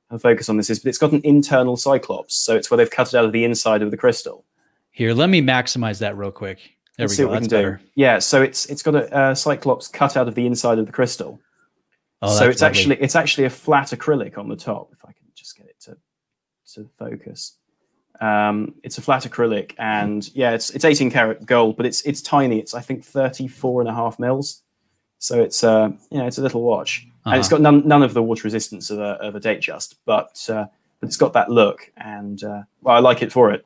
how focus on this is, but it's got an internal cyclops. So it's where they've cut it out of the inside of the crystal.
Here, let me maximize that real quick. There Let's
we see go. What we can do. Yeah, so it's it's got a, a cyclops cut out of the inside of the crystal. Oh, so it's lovely. actually it's actually a flat acrylic on the top. If I can just get it to to focus, um, it's a flat acrylic, and yeah, it's it's 18 karat gold, but it's it's tiny. It's I think 34 and a half mils. So it's uh you know it's a little watch, uh-huh. and it's uh-huh. got none none of the water resistance of a of a Datejust, but uh, but it's got that look, and uh, well, I like it for it.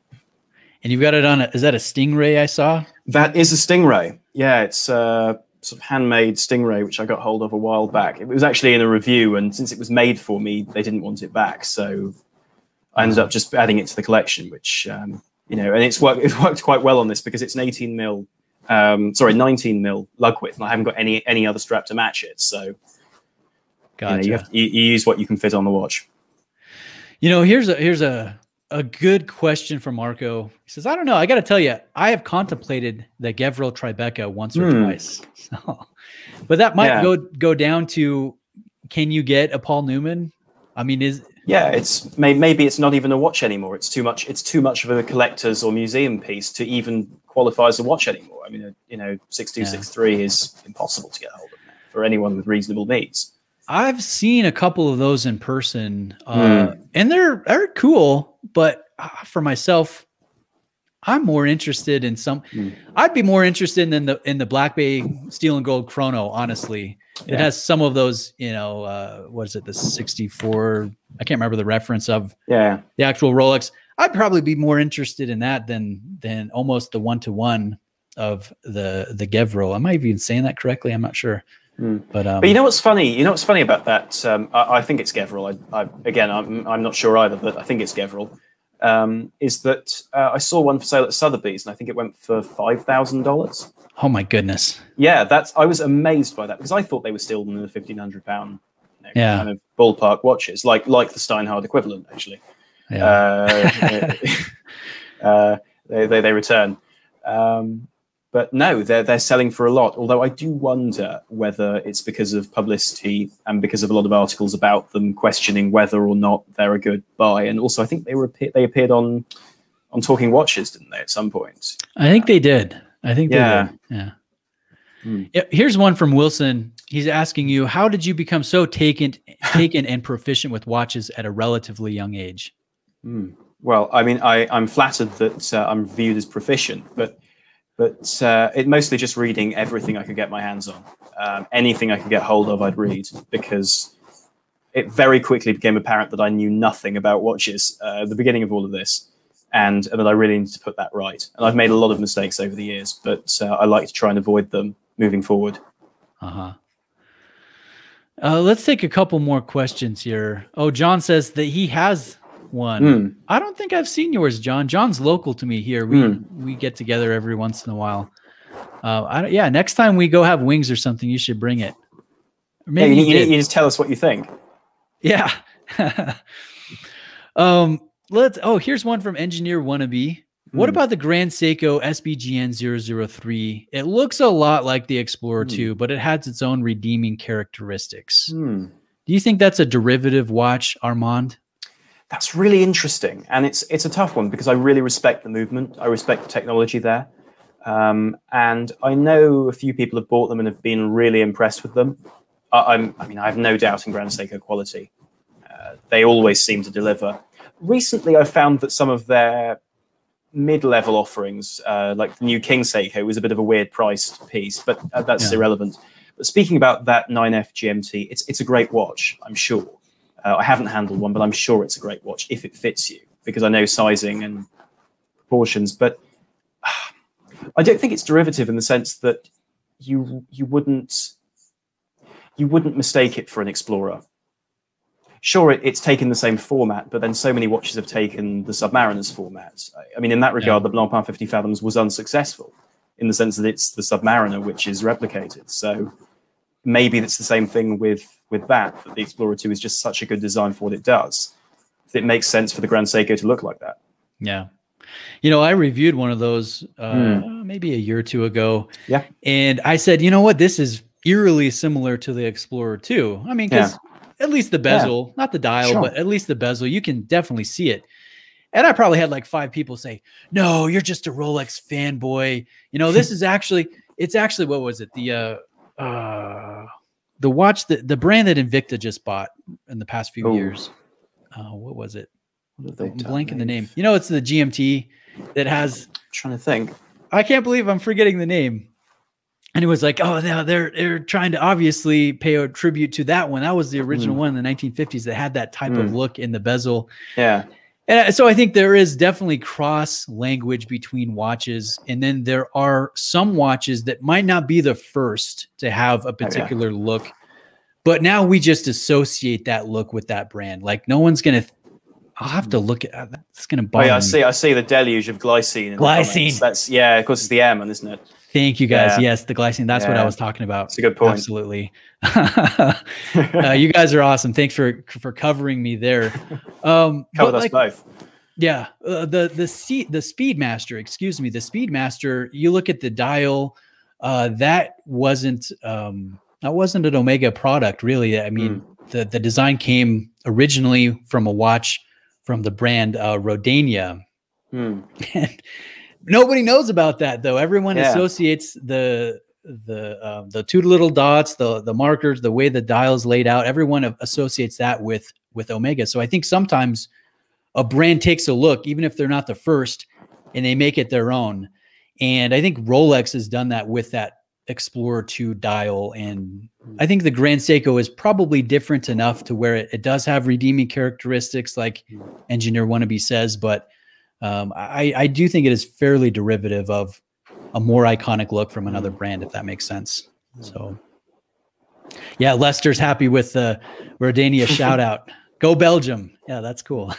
And you've got it on a, is that a Stingray I saw?
That is a Stingray. Yeah, it's uh, sort of handmade Stingray, which I got hold of a while back. It was actually in a review, and since it was made for me, they didn't want it back, so I ended up just adding it to the collection, which um, you know, and it's worked. It worked quite well on this because it's an 18 mil, um, sorry, 19 mil lug width, and I haven't got any any other strap to match it. So, gotcha. you, know, you, have, you, you use what you can fit on the watch.
You know, here's a here's a a good question from Marco. He says, I don't know. I got to tell you, I have contemplated the Gevril Tribeca once or mm. twice. So, but that might yeah. go go down to can you get a Paul Newman? I mean, is
yeah, it's maybe it's not even a watch anymore. It's too much. It's too much of a collector's or museum piece to even qualify as a watch anymore. I mean, you know, six two six three is impossible to get hold of for anyone with reasonable needs.
I've seen a couple of those in person, uh, mm. and they're they're cool. But uh, for myself, I'm more interested in some. Mm. I'd be more interested in the in the Black Bay Steel and Gold Chrono. Honestly, yeah. it has some of those. You know, uh, what is it? The 64. I can't remember the reference of.
Yeah.
The actual Rolex. I'd probably be more interested in that than than almost the one to one of the the Gevro. Am I even saying that correctly? I'm not sure.
Mm. But, um, but you know what's funny? You know what's funny about that? Um, I, I, think it's Gevril. I, I, again, I'm, I'm not sure either, but I think it's Gevril. Um, is that uh, I saw one for sale at Sotheby's, and I think it went for five thousand dollars.
Oh my goodness!
Yeah, that's. I was amazed by that because I thought they were still in the fifteen hundred pound,
you know, yeah.
kind of ballpark watches, like like the Steinhart equivalent, actually.
Yeah.
Uh, uh, they, they they return. Um, but no, they're they're selling for a lot. Although I do wonder whether it's because of publicity and because of a lot of articles about them questioning whether or not they're a good buy. And also, I think they were they appeared on on Talking Watches, didn't they? At some point,
I think they did. I think yeah, yeah. Hmm. Here's one from Wilson. He's asking you, how did you become so taken taken and proficient with watches at a relatively young age?
Hmm. Well, I mean, I, I'm flattered that uh, I'm viewed as proficient, but but uh, it mostly just reading everything I could get my hands on. Um, anything I could get hold of, I'd read because it very quickly became apparent that I knew nothing about watches uh, at the beginning of all of this, and, and, that I really need to put that right. And I've made a lot of mistakes over the years, but uh, I like to try and avoid them moving forward.
Uh-huh. Uh, let's take a couple more questions here. Oh, John says that he has one. Mm. I don't think I've seen yours, John. John's local to me here. We mm. we get together every once in a while. Uh, I yeah, next time we go have wings or something, you should bring it.
maybe yeah, you, you, you, just tell us what you think.
Yeah. um. Let's. Oh, here's one from Engineer Wannabe. What mm. about the Grand Seiko SBGN 003? It looks a lot like the Explorer 2, hmm. but it has its own redeeming characteristics.
Hmm.
Do you think that's a derivative watch, Armand?
That's really interesting, and it's it's a tough one because I really respect the movement. I respect the technology there, um, and I know a few people have bought them and have been really impressed with them. I, am I mean, I have no doubt in Grand Seiko quality. Uh, they always seem to deliver. Recently, I found that some of their mid-level offerings, uh, like the new King Seiko, was a bit of a weird priced piece, but uh, that's yeah. irrelevant. But speaking about that 9F GMT, it's it's a great watch, I'm sure. Uh, I haven't handled one, but I'm sure it's a great watch if it fits you because I know sizing and proportions. But uh, I don't think it's derivative in the sense that you you wouldn't you wouldn't mistake it for an Explorer. Sure, it, it's taken the same format, but then so many watches have taken the Submariner's format. I, I mean, in that regard, yeah. the Blancpain 50 Fathoms was unsuccessful in the sense that it's the Submariner which is replicated. So maybe it's the same thing with with that that the Explorer 2 is just such a good design for what it does. It makes sense for the Grand Seiko to look like that.
Yeah. You know, I reviewed one of those uh, mm. maybe a year or two ago.
Yeah.
And I said, you know what? This is eerily similar to the Explorer 2. I mean, because yeah. at least the bezel, yeah. not the dial, sure. but at least the bezel, you can definitely see it. And I probably had like five people say, no, you're just a Rolex fanboy. You know, this is actually, it's actually, what was it? The, uh, uh, the watch that the brand that Invicta just bought in the past few oh. years. Uh, what was it? What I'm blanking the name. You know, it's the GMT that has.
I'm trying to think.
I can't believe I'm forgetting the name. And it was like, oh, they're they're, they're trying to obviously pay a tribute to that one. That was the original mm. one in the 1950s that had that type mm. of look in the bezel.
Yeah.
And uh, so I think there is definitely cross language between watches, and then there are some watches that might not be the first to have a particular oh, yeah. look, but now we just associate that look with that brand. Like no one's gonna. I'll have to look at that. It's gonna
bother. Oh, yeah, I see. I see the deluge of glycine.
Glycine.
That's yeah. Of course, it's the airman, isn't it?
Thank you guys. Yeah. Yes, the glycine. That's yeah. what I was talking about.
It's a good point.
Absolutely. uh, you guys are awesome. Thanks for for covering me there.
Um, Covered us like, both.
Yeah, uh, the the seat the Speedmaster. Excuse me, the Speedmaster. You look at the dial. Uh, that wasn't um, that wasn't an Omega product, really. I mean, mm. the the design came originally from a watch from the brand uh, Rodania. Mm. And Nobody knows about that though. Everyone yeah. associates the the uh, the two little dots, the the markers, the way the dial's laid out. Everyone associates that with with Omega. So I think sometimes a brand takes a look, even if they're not the first, and they make it their own. And I think Rolex has done that with that Explorer 2 dial. And I think the Grand Seiko is probably different enough to where it, it does have redeeming characteristics, like Engineer Wannabe says, but um, I, I do think it is fairly derivative of a more iconic look from another mm. brand, if that makes sense. So, yeah, Lester's happy with the Rodania shout out. Go Belgium. Yeah, that's cool.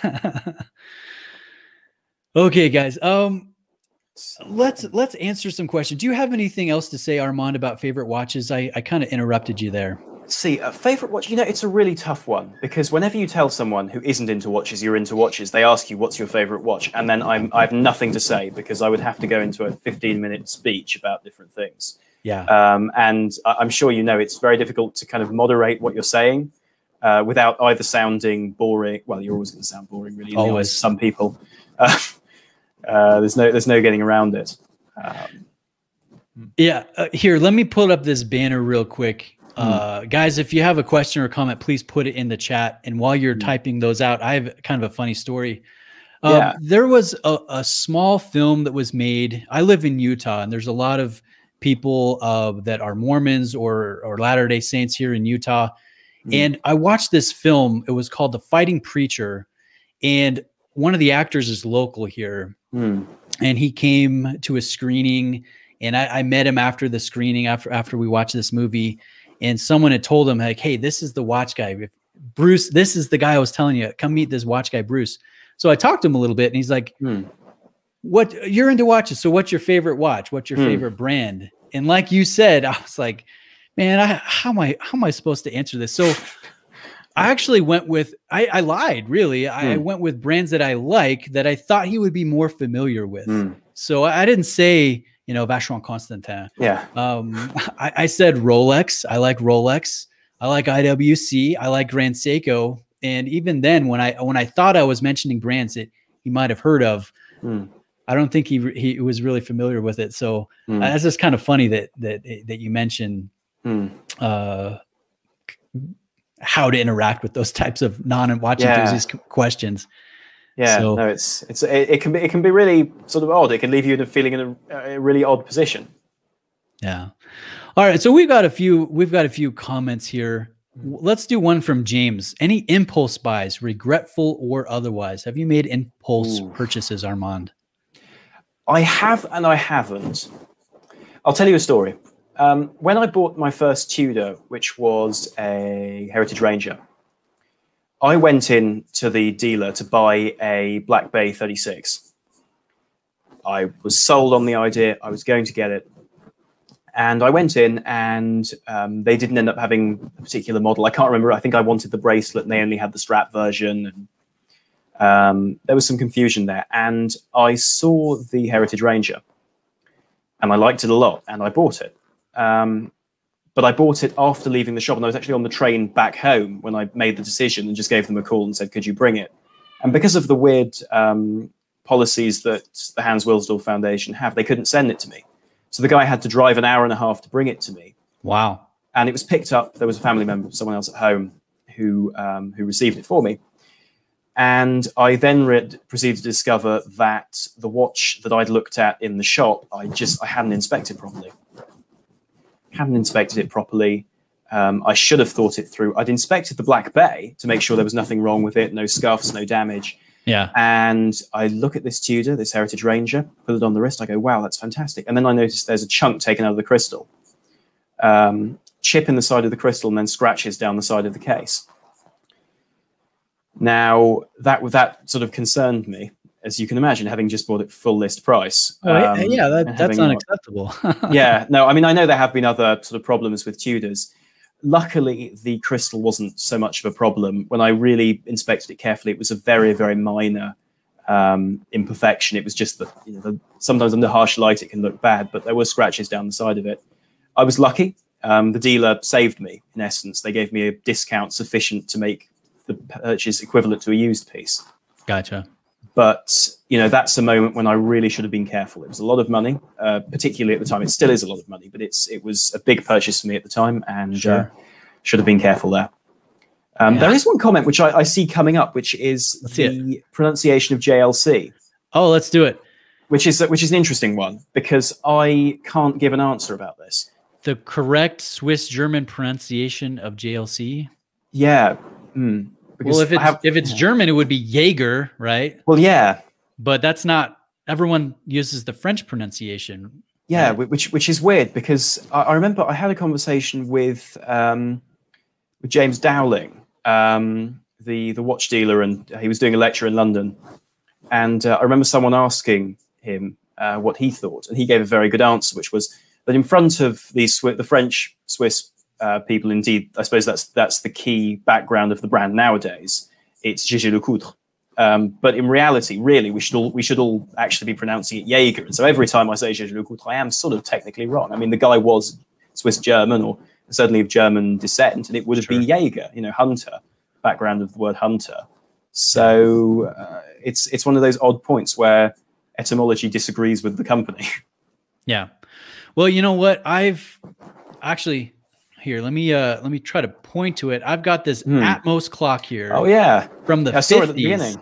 okay, guys. Um, let's let's answer some questions. Do you have anything else to say, Armand, about favorite watches? I I kind of interrupted you there
see a favorite watch you know it's a really tough one because whenever you tell someone who isn't into watches you're into watches they ask you what's your favorite watch? And then i'm i have nothing to say because i would have to go into a 15 minute speech about different things.
Yeah.
Um, and i'm sure you know it's very difficult to kind of moderate what you're saying uh, without either sounding boring well you're always going to sound boring really always. some people uh, uh, there's no there's no getting around it. Um,
yeah uh, here let me pull up this banner real quick. Uh, guys, if you have a question or comment, please put it in the chat. And while you're mm. typing those out, I have kind of a funny story. Um, yeah. There was a, a, small film that was made. I live in Utah, and there's a lot of people uh, that are Mormons or or Latter Day Saints here in Utah. Mm. And I watched this film. It was called The Fighting Preacher, and one of the actors is local here, mm. and he came to a screening. And I, I met him after the screening after after we watched this movie and someone had told him like, "Hey, this is the watch guy, if Bruce. This is the guy I was telling you. Come meet this watch guy, Bruce." So I talked to him a little bit, and he's like, hmm. "What? You're into watches, so what's your favorite watch? What's your hmm. favorite brand?" And like you said, I was like, "Man, I, how am I? How am I supposed to answer this?" So. I actually went with I, I lied really. I hmm. went with brands that I like that I thought he would be more familiar with. Hmm. So I, I didn't say you know, Vacheron Constantin.
Yeah.
Um, I, I, said Rolex. I like Rolex. I like IWC. I like Grand Seiko. And even then, when I when I thought I was mentioning brands that he might have heard of, mm. I don't think he he was really familiar with it. So mm. that's just kind of funny that that that you mentioned mm. uh, how to interact with those types of non and watch yeah. enthusiast questions.
Yeah, so, no, it's it's it, it, can be it can be really sort of odd. It can leave you in a feeling in a, a, really odd position.
Yeah. All right, so we've got a few we've got a few comments here. Let's do one from James. Any impulse buys, regretful or otherwise? Have you made impulse Ooh. purchases, Armand?
I have and I haven't. I'll tell you a story. Um, when I bought my first Tudor, which was a Heritage Ranger, I went in to the dealer to buy a Black Bay 36. I was sold on the idea. I was going to get it. And I went in and um, they didn't end up having a particular model. I can't remember. I think I wanted the bracelet and they only had the strap version. And um, there was some confusion there. And I saw the Heritage Ranger and I liked it a lot and I bought it. Um, but I bought it after leaving the shop, and I was actually on the train back home when I made the decision and just gave them a call and said, "Could you bring it?" And because of the weird um, policies that the Hans Wilsdorf Foundation have, they couldn't send it to me. So the guy had to drive an hour and a half to bring it to me.
Wow!
And it was picked up. There was a family member, someone else at home, who um, who received it for me. And I then read, proceeded to discover that the watch that I'd looked at in the shop, I just I hadn't inspected properly hadn't inspected it properly. Um, I should have thought it through. I'd inspected the Black Bay to make sure there was nothing wrong with it, no scuffs, no damage.
Yeah.
And I look at this Tudor, this Heritage Ranger, put it on the wrist. I go, wow, that's fantastic. And then I notice there's a chunk taken out of the crystal, um, chip in the side of the crystal, and then scratches down the side of the case. Now that that sort of concerned me, as you can imagine, having just bought it full list price.
Oh, um, yeah, that, that's unacceptable.
yeah, no, I mean I know there have been other sort of problems with Tudors. Luckily, the crystal wasn't so much of a problem. When I really inspected it carefully, it was a very, very minor um, imperfection. It was just that you know, the, sometimes under harsh light it can look bad, but there were scratches down the side of it. I was lucky. Um, the dealer saved me. In essence, they gave me a discount sufficient to make the purchase equivalent to a used piece.
Gotcha.
But you know that's a moment when I really should have been careful. It was a lot of money, uh, particularly at the time. It still is a lot of money, but it's it was a big purchase for me at the time, and uh, sure. uh, should have been careful there. Um, yeah. There is one comment which I, I see coming up, which is let's the pronunciation of JLC.
Oh, let's do it.
Which is which is an interesting one because I can't give an answer about this.
The correct Swiss German pronunciation of JLC.
Yeah. Mm.
Well, if it's have, if it's German, it would be Jaeger, right?
Well, yeah,
but that's not. Everyone uses the French pronunciation.
Yeah, right? which which is weird because I, I, remember I had a conversation with um, with James Dowling, um, the the watch dealer, and he was doing a lecture in London, and uh, I remember someone asking him uh, what he thought, and he gave a very good answer, which was that in front of the the French Swiss uh, people. Indeed, I suppose that's that's the key background of the brand nowadays. It's Jaeger LeCoultre. Um, but in reality, really, we should all we should all actually be pronouncing it Jaeger. And so every time I say Jaeger LeCoultre, I am sort of technically wrong. I mean, the guy was Swiss German or certainly of German descent, and it would have sure. been Jaeger, you know, hunter, background of the word hunter. So uh, it's it's one of those odd points where etymology disagrees with the company.
Yeah. Well, you know what? I've actually here let me uh let me try to point to it i've got this hmm. atmos clock here
oh yeah
from the
I 50s. the beginning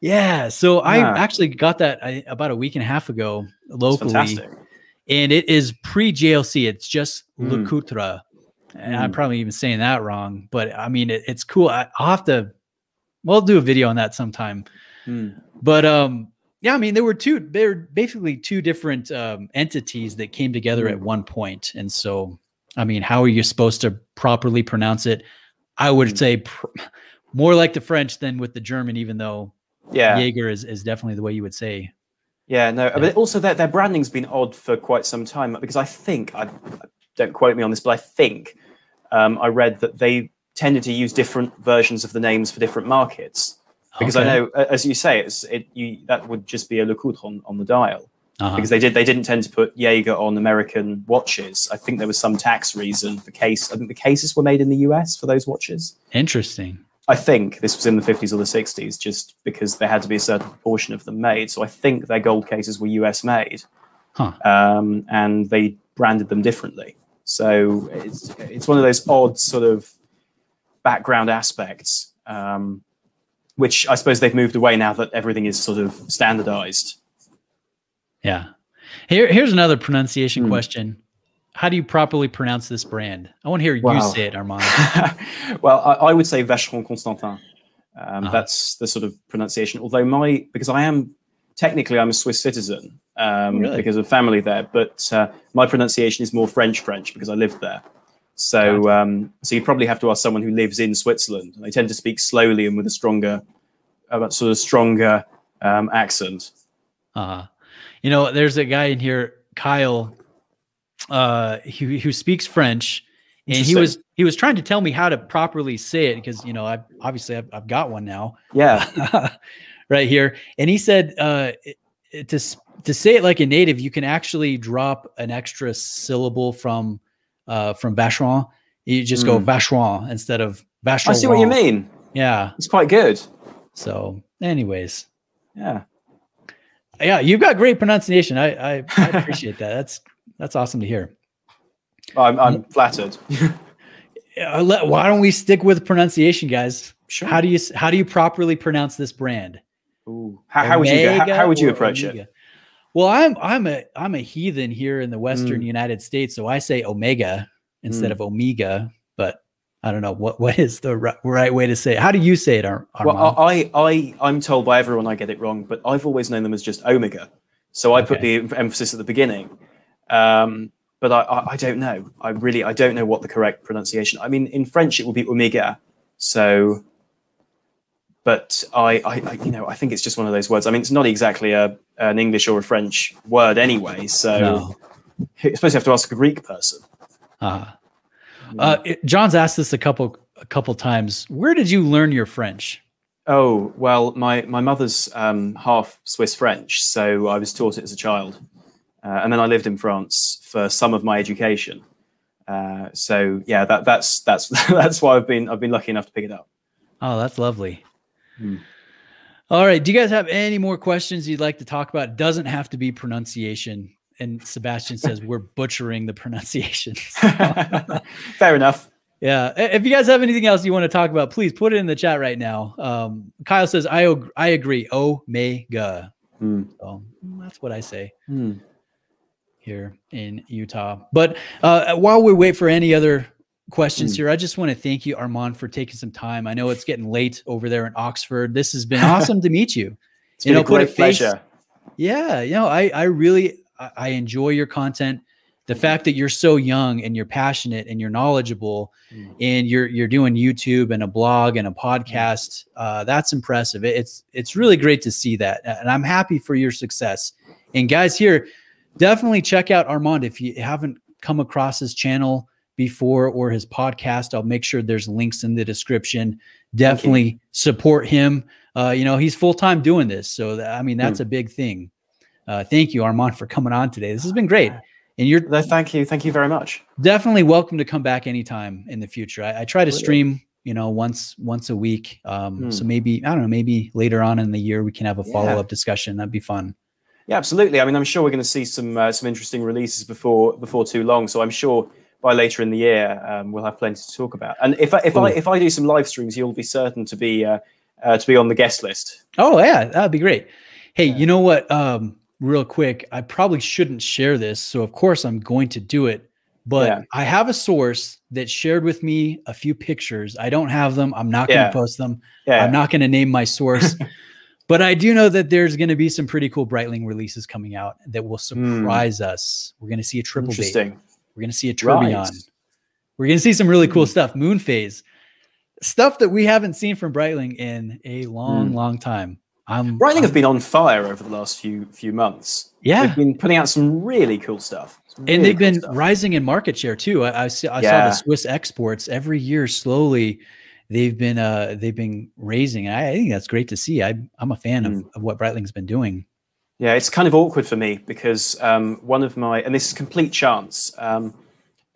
yeah so i actually got that I, about a week and a half ago locally and it is pre jlc it's just mm. LeCoultre and mm. i'm hmm. probably even saying that wrong but i mean it, it's cool I, will have to we'll do a video on that sometime mm. but um yeah, I mean, there were two, they're basically two different um, entities that came together mm. at one point. And so I mean, how are you supposed to properly pronounce it? I would mm. say pr- more like the French than with the German, even though yeah, Jaeger is, is definitely the way you would say.
Yeah, no, yeah. but also their, their branding's been odd for quite some time because I think, I don't quote me on this, but I think um, I read that they tended to use different versions of the names for different markets. Because okay. I know, as you say, it's it you that would just be a LeCoultre on, on the dial uh-huh. because they did they didn't tend to put Jaeger on American watches. I think there was some tax reason for case. I think the cases were made in the US for those watches.
Interesting.
I think this was in the 50s or the 60s, just because there had to be a certain proportion of them made. So I think their gold cases were US made, huh. um, and they branded them differently. So it's it's one of those odd sort of background aspects, um, which I suppose they've moved away now that everything is sort of standardized.
Yeah. Here, here's another pronunciation mm. question. How do you properly pronounce this brand? I want to hear wow. you say it, Armand.
well, I, I, would say Vacheron Constantin. Um, uh-huh. That's the sort of pronunciation. Although my, because I am technically I'm a Swiss citizen um, really? because of family there, but uh, my pronunciation is more French French because I lived there. So, um, so you probably have to ask someone who lives in Switzerland. They tend to speak slowly and with a stronger, uh, sort of stronger um, accent.
Uh huh. You know, there's a guy in here, Kyle, uh, who, who speaks French, and he was he was trying to tell me how to properly say it because you know I obviously I've, I've got one now.
Yeah,
right here, and he said uh, to to say it like a native, you can actually drop an extra syllable from uh, from Vacheron. You just mm. go hmm. Vacheron instead of Vacheron. I
see what you mean.
Yeah,
it's quite good.
So, anyways,
yeah
yeah, you've got great pronunciation. I, I, I appreciate that. That's that's awesome to hear.
I'm, I'm flattered.
Why don't we stick with pronunciation, guys? Sure. How do you how do you properly pronounce this brand?
Ooh. How, how would you go, how, how, would you approach Omega? it?
Well, I'm I'm a I'm a heathen here in the Western mm. United States, so I say Omega instead mm. of Omega. But I don't know what what is the right, right way to say it. How do you say it, Ar-
Well, I, I, I'm told by everyone I get it wrong, but I've always known them as just omega. So I put the emphasis at the beginning. Um, but I, I, I don't know. I really, I don't know what the correct pronunciation. I mean, in French it will be omega. So, but I, I, I, you know, I think it's just one of those words. I mean, it's not exactly a an English or a French word anyway. So,
No.
I suppose you have to ask a Greek person.
Uh, uh, it- John's asked this a couple a couple times. Where did you learn your French?
Oh well, my my mother's um, half Swiss French, so I was taught it as a child, uh, and then I lived in France for some of my education. Uh, so yeah, that that's that's that's why I've been I've been lucky enough to pick it up.
Oh, that's lovely.
Hmm.
All right. Do you guys have any more questions you'd like to talk about? Doesn't have to be pronunciation. And Sebastian says we're butchering the pronunciations.
Fair enough.
Yeah. If you guys have anything else you want to talk about, please put it in the chat right now. Um, Kyle says, I, I agree. Omega.
Hmm.
So that's what I say
Hmm.
here in Utah. But uh, while we wait for any other questions
Mm.
here, I just want to thank you, Armand, for taking some time. I know it's getting late over there in Oxford. This has been awesome to meet you.
It's
You
been
know,
a
put a face-
pleasure.
Yeah, you know, I I really I, I enjoy your content. The fact that you're so young and you're passionate and you're knowledgeable
Mm.
and you're you're doing YouTube and a blog and a podcast, uh, that's impressive. It- It's it's really great to see that, and I'm happy for your success. And guys, here, definitely check out Armand if you haven't come across his channel before or his podcast. I'll make sure there's links in the description. Definitely support him. Uh, you know, he's full time doing this, so that, I mean that's a big thing. Uh, thank you, Armand, for coming on today. This has been great, and you're
No, thank you, thank you very much.
definitely welcome to come back anytime in the future. I, I try to
Brilliant.
stream, you know, once once a week. Um,
Hmm.
So maybe I don't know, maybe later on in the year we can have a
Yeah.
follow up discussion. That'd be fun.
Yeah, absolutely. I mean, I'm sure we're going to see some uh, some interesting releases before before too long. So I'm sure by later in the year um, we'll have plenty to talk about. And if I, if I if I do some live streams, you'll be certain to be uh, uh, to be on the guest list.
Oh yeah, that'd be great. Hey, you know what? Um, real quick, I probably shouldn't share this, so of course I'm going to do it. But
Yeah.
I have a source that shared with me a few pictures. I don't have them. I'm not going to post them.
Yeah,
I'm not going to name my source, but I do know that there's going to be some pretty cool Breitling releases coming out that will surprise us. We're going to see a triple.
Hmm. interesting.
We're going to see a
Right.
tourbillon. We're going to see some really cool
Hmm.
stuff. Moon phase, stuff that we haven't seen from Breitling in a long,
Hmm.
long time. I'm
Breitling have been on fire over the last few few months.
yeah,
They've been putting out some really cool stuff. Some
and they've
cool
been
stuff.
rising in market share too. I, I, see, I saw
Yeah.
the Swiss exports every year slowly. They've been uh they've been raising. I, I think that's great to see. I I'm a fan of,
Mm.
of what Breitling's been doing.
Yeah, it's kind of awkward for me because um, one of my, and this is complete chance, um,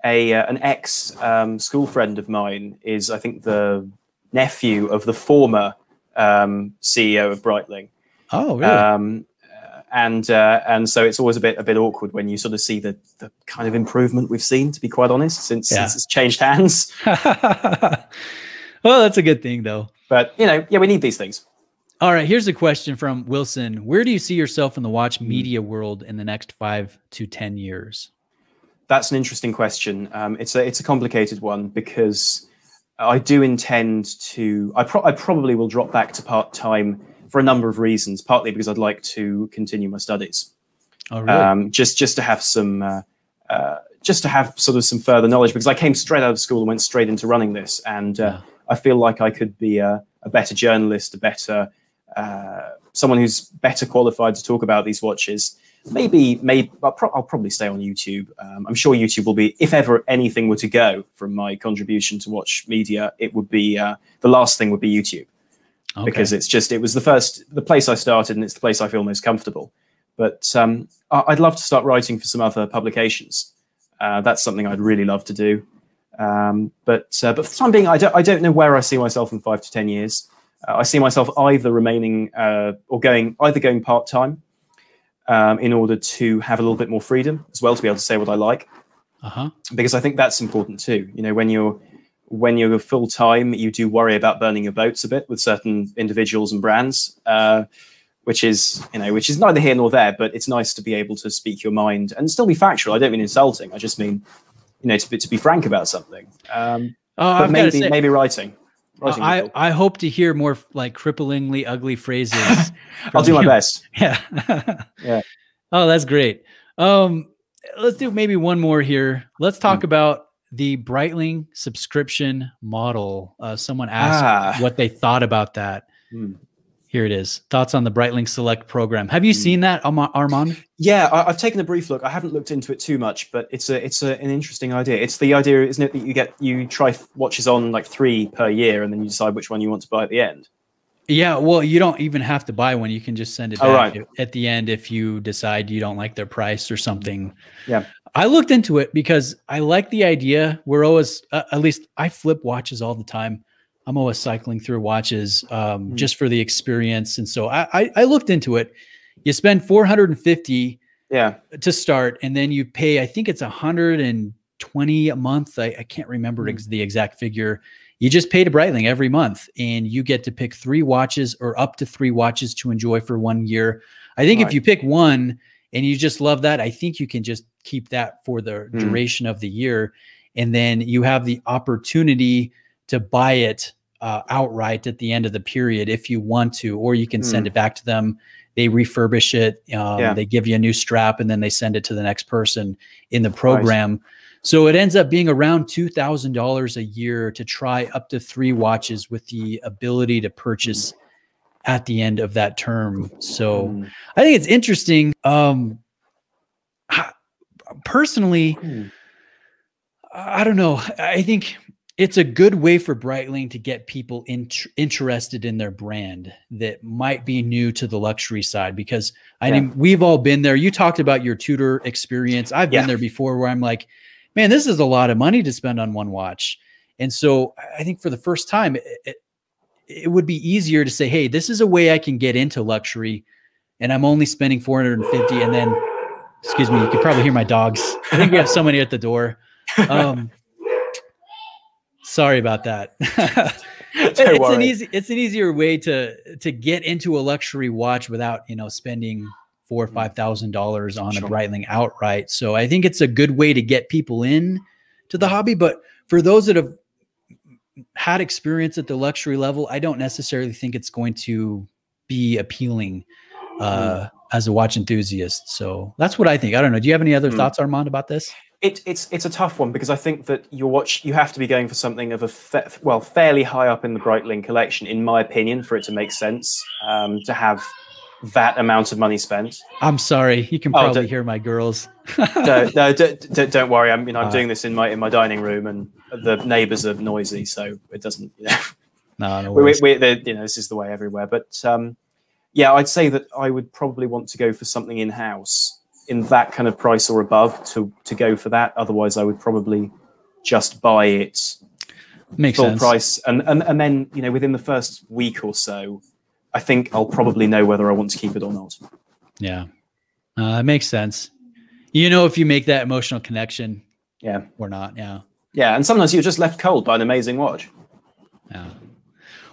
a uh, an ex um, school friend of mine is, I think, the nephew of the former um, CEO of Breitling,
Oh really?
um, uh, and uh, and so it's always a bit a bit awkward when you sort of see the the kind of improvement we've seen, to be quite honest, since,
Yeah.
since it's changed hands.
well, that's a good thing though.
But you know, yeah, we need these things.
All right, here's a question from Wilson. Where do you see yourself in the watch
Hmm.
media world in the next five to 10 years?
That's an interesting question. Um, it's a it's a complicated one because I do intend to. I, pro- I probably will drop back to part time for a number of reasons. Partly because I'd like to continue my studies,
Oh, really?
um, just just to have some uh, uh, just to have sort of some further knowledge because I came straight out of school and went straight into running this, and uh,
Yeah.
I feel like I could be a, a better journalist, a better uh, someone who's better qualified to talk about these watches. Maybe, maybe I'll, pro- I'll probably stay on YouTube. Um, I'm sure YouTube will be, if ever anything were to go from my contribution to watch media, it would be uh, the last thing would be YouTube
okay.
because it's just it was the first the place I started and it's the place I feel most comfortable. But um, I'd love to start writing for some other publications. Uh, that's something I'd really love to do. Um, but uh, but for the time being, I don't I don't know where I see myself in five to ten years. Uh, I see myself either remaining uh, or going either going part time um, in order to have a little bit more freedom as well to be able to say what I like
uh-huh.
because I think that's important too. You know, when you're when you're full time, you do worry about burning your boats a bit with certain individuals and brands, uh, which is you know which is neither here nor there. But it's nice to be able to speak your mind and still be factual. I don't mean insulting. I just mean you know to be, to be frank about something. Um,
Oh,
but maybe maybe writing. Writing
I. I hope to hear more like cripplingly ugly phrases.
I'll do my best.
Yeah.
Yeah.
Oh, that's great. Um, let's do maybe one more here. Let's talk
Hmm.
about the Breitling subscription model. Uh, someone asked
Ah.
what they thought about that.
Hmm.
Here it is. Thoughts on the Breitling Select program. Have you
Hmm.
seen that, Armand?
Yeah, I, I've taken a brief look. I haven't looked into it too much, but it's a it's a, an interesting idea. It's the idea, isn't it, that you get you try watches on like three per year, and then you decide which one you want to buy at the end.
Yeah. Well, you don't even have to buy one. You can just send it
Oh,
back
right.
at the end if you decide you don't like their price or something.
Yeah.
I looked into it because I like the idea. We're always, uh, at least I flip watches all the time. I'm always cycling through watches um,
Mhm.
just for the experience. And so I, I, I looked into it. You spend 450
Yeah,
to start, and then you pay, I think it's 120 a month. I, I can't remember
Mhm.
ex- the exact figure. You just pay to Breitling every month, and you get to pick three watches or up to three watches to enjoy for one year. I think if you pick one and you just love that, I think you can just keep that for the
Mm.
duration of the year, and then you have the opportunity to buy it uh, outright at the end of the period if you want to, or you can send
Mm.
it back to them. They refurbish it. Um,
Yeah.
They give you a new strap, and then they send it to the next person in the program. So it ends up being around two thousand dollars a year to try up to three watches with the ability to purchase at the end of that term. So
Mm.
I think it's interesting. Um, personally,
Mm.
I don't know. I think it's a good way for Breitling to get people int- interested in their brand that might be new to the luxury side because I
Yeah.
mean we've all been there. You talked about your Tudor experience. I've
Yeah.
been there before where I'm like, man, this is a lot of money to spend on one watch. And so I think for the first time, it, it, it would be easier to say, hey, this is a way I can get into luxury and I'm only spending 450 and then excuse me, you can probably hear my dogs. I think we have somebody at the door. Um, sorry about that. it's an easy, it's an easier way to to get into a luxury watch without you know spending four or five thousand dollars on
Sure.
a Breitling outright. So I think it's a good way to get people in to the hobby. But for those that have had experience at the luxury level, I don't necessarily think it's going to be appealing uh, as a watch enthusiast. So that's what I think. I don't know. Do you have any other
Mm.
thoughts, Armand, about this?
It, it's it's a tough one because I think that your watch you have to be going for something of a fa- well fairly high up in the Breitling collection, in my opinion, for it to make sense um, to have that amount of money spent.
I'm sorry. You can
Oh,
probably
don't-
hear my girls.
no, no, don't, don't- don't worry. I'm, you know, I'm
Uh,
doing this in my in my dining room, and the neighbours are noisy, so it doesn't. You know,
No, no
we, we, you know, this is the way everywhere. But um, yeah, I'd say that I would probably want to go for something in house in that kind of price or above to to go for that. Otherwise, I would probably just buy it
Makes
full
sense.
price, and, and and then you know within the first week or so, I think I'll probably know whether I want to keep it or not.
Yeah. Uh, it makes sense. You know, if you make that emotional connection
Yeah,
or not. Yeah.
yeah, and sometimes you're just left cold by an amazing watch.
Yeah.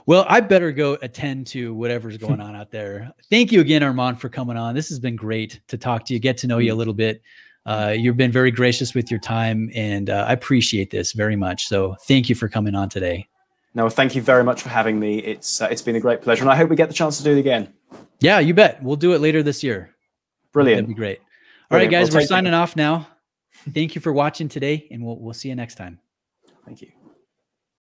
Well, I better go attend to whatever's going on out there. Thank you again, Armand, for coming on. This has been great to talk to you, get to know you a little bit. Uh, you've been very gracious with your time, and uh, I appreciate this very much. So, thank you for coming on today.
No, thank you very much for having me. It's uh, it's been a great pleasure, and I hope we get the chance to do it again.
Yeah, you bet. We'll do it later this year.
Brilliant.
That'd be great. All right,
Brilliant.
guys,
Well,
we're signing off now. Thank you for watching today, and we'll we'll see you next time.
Thank you.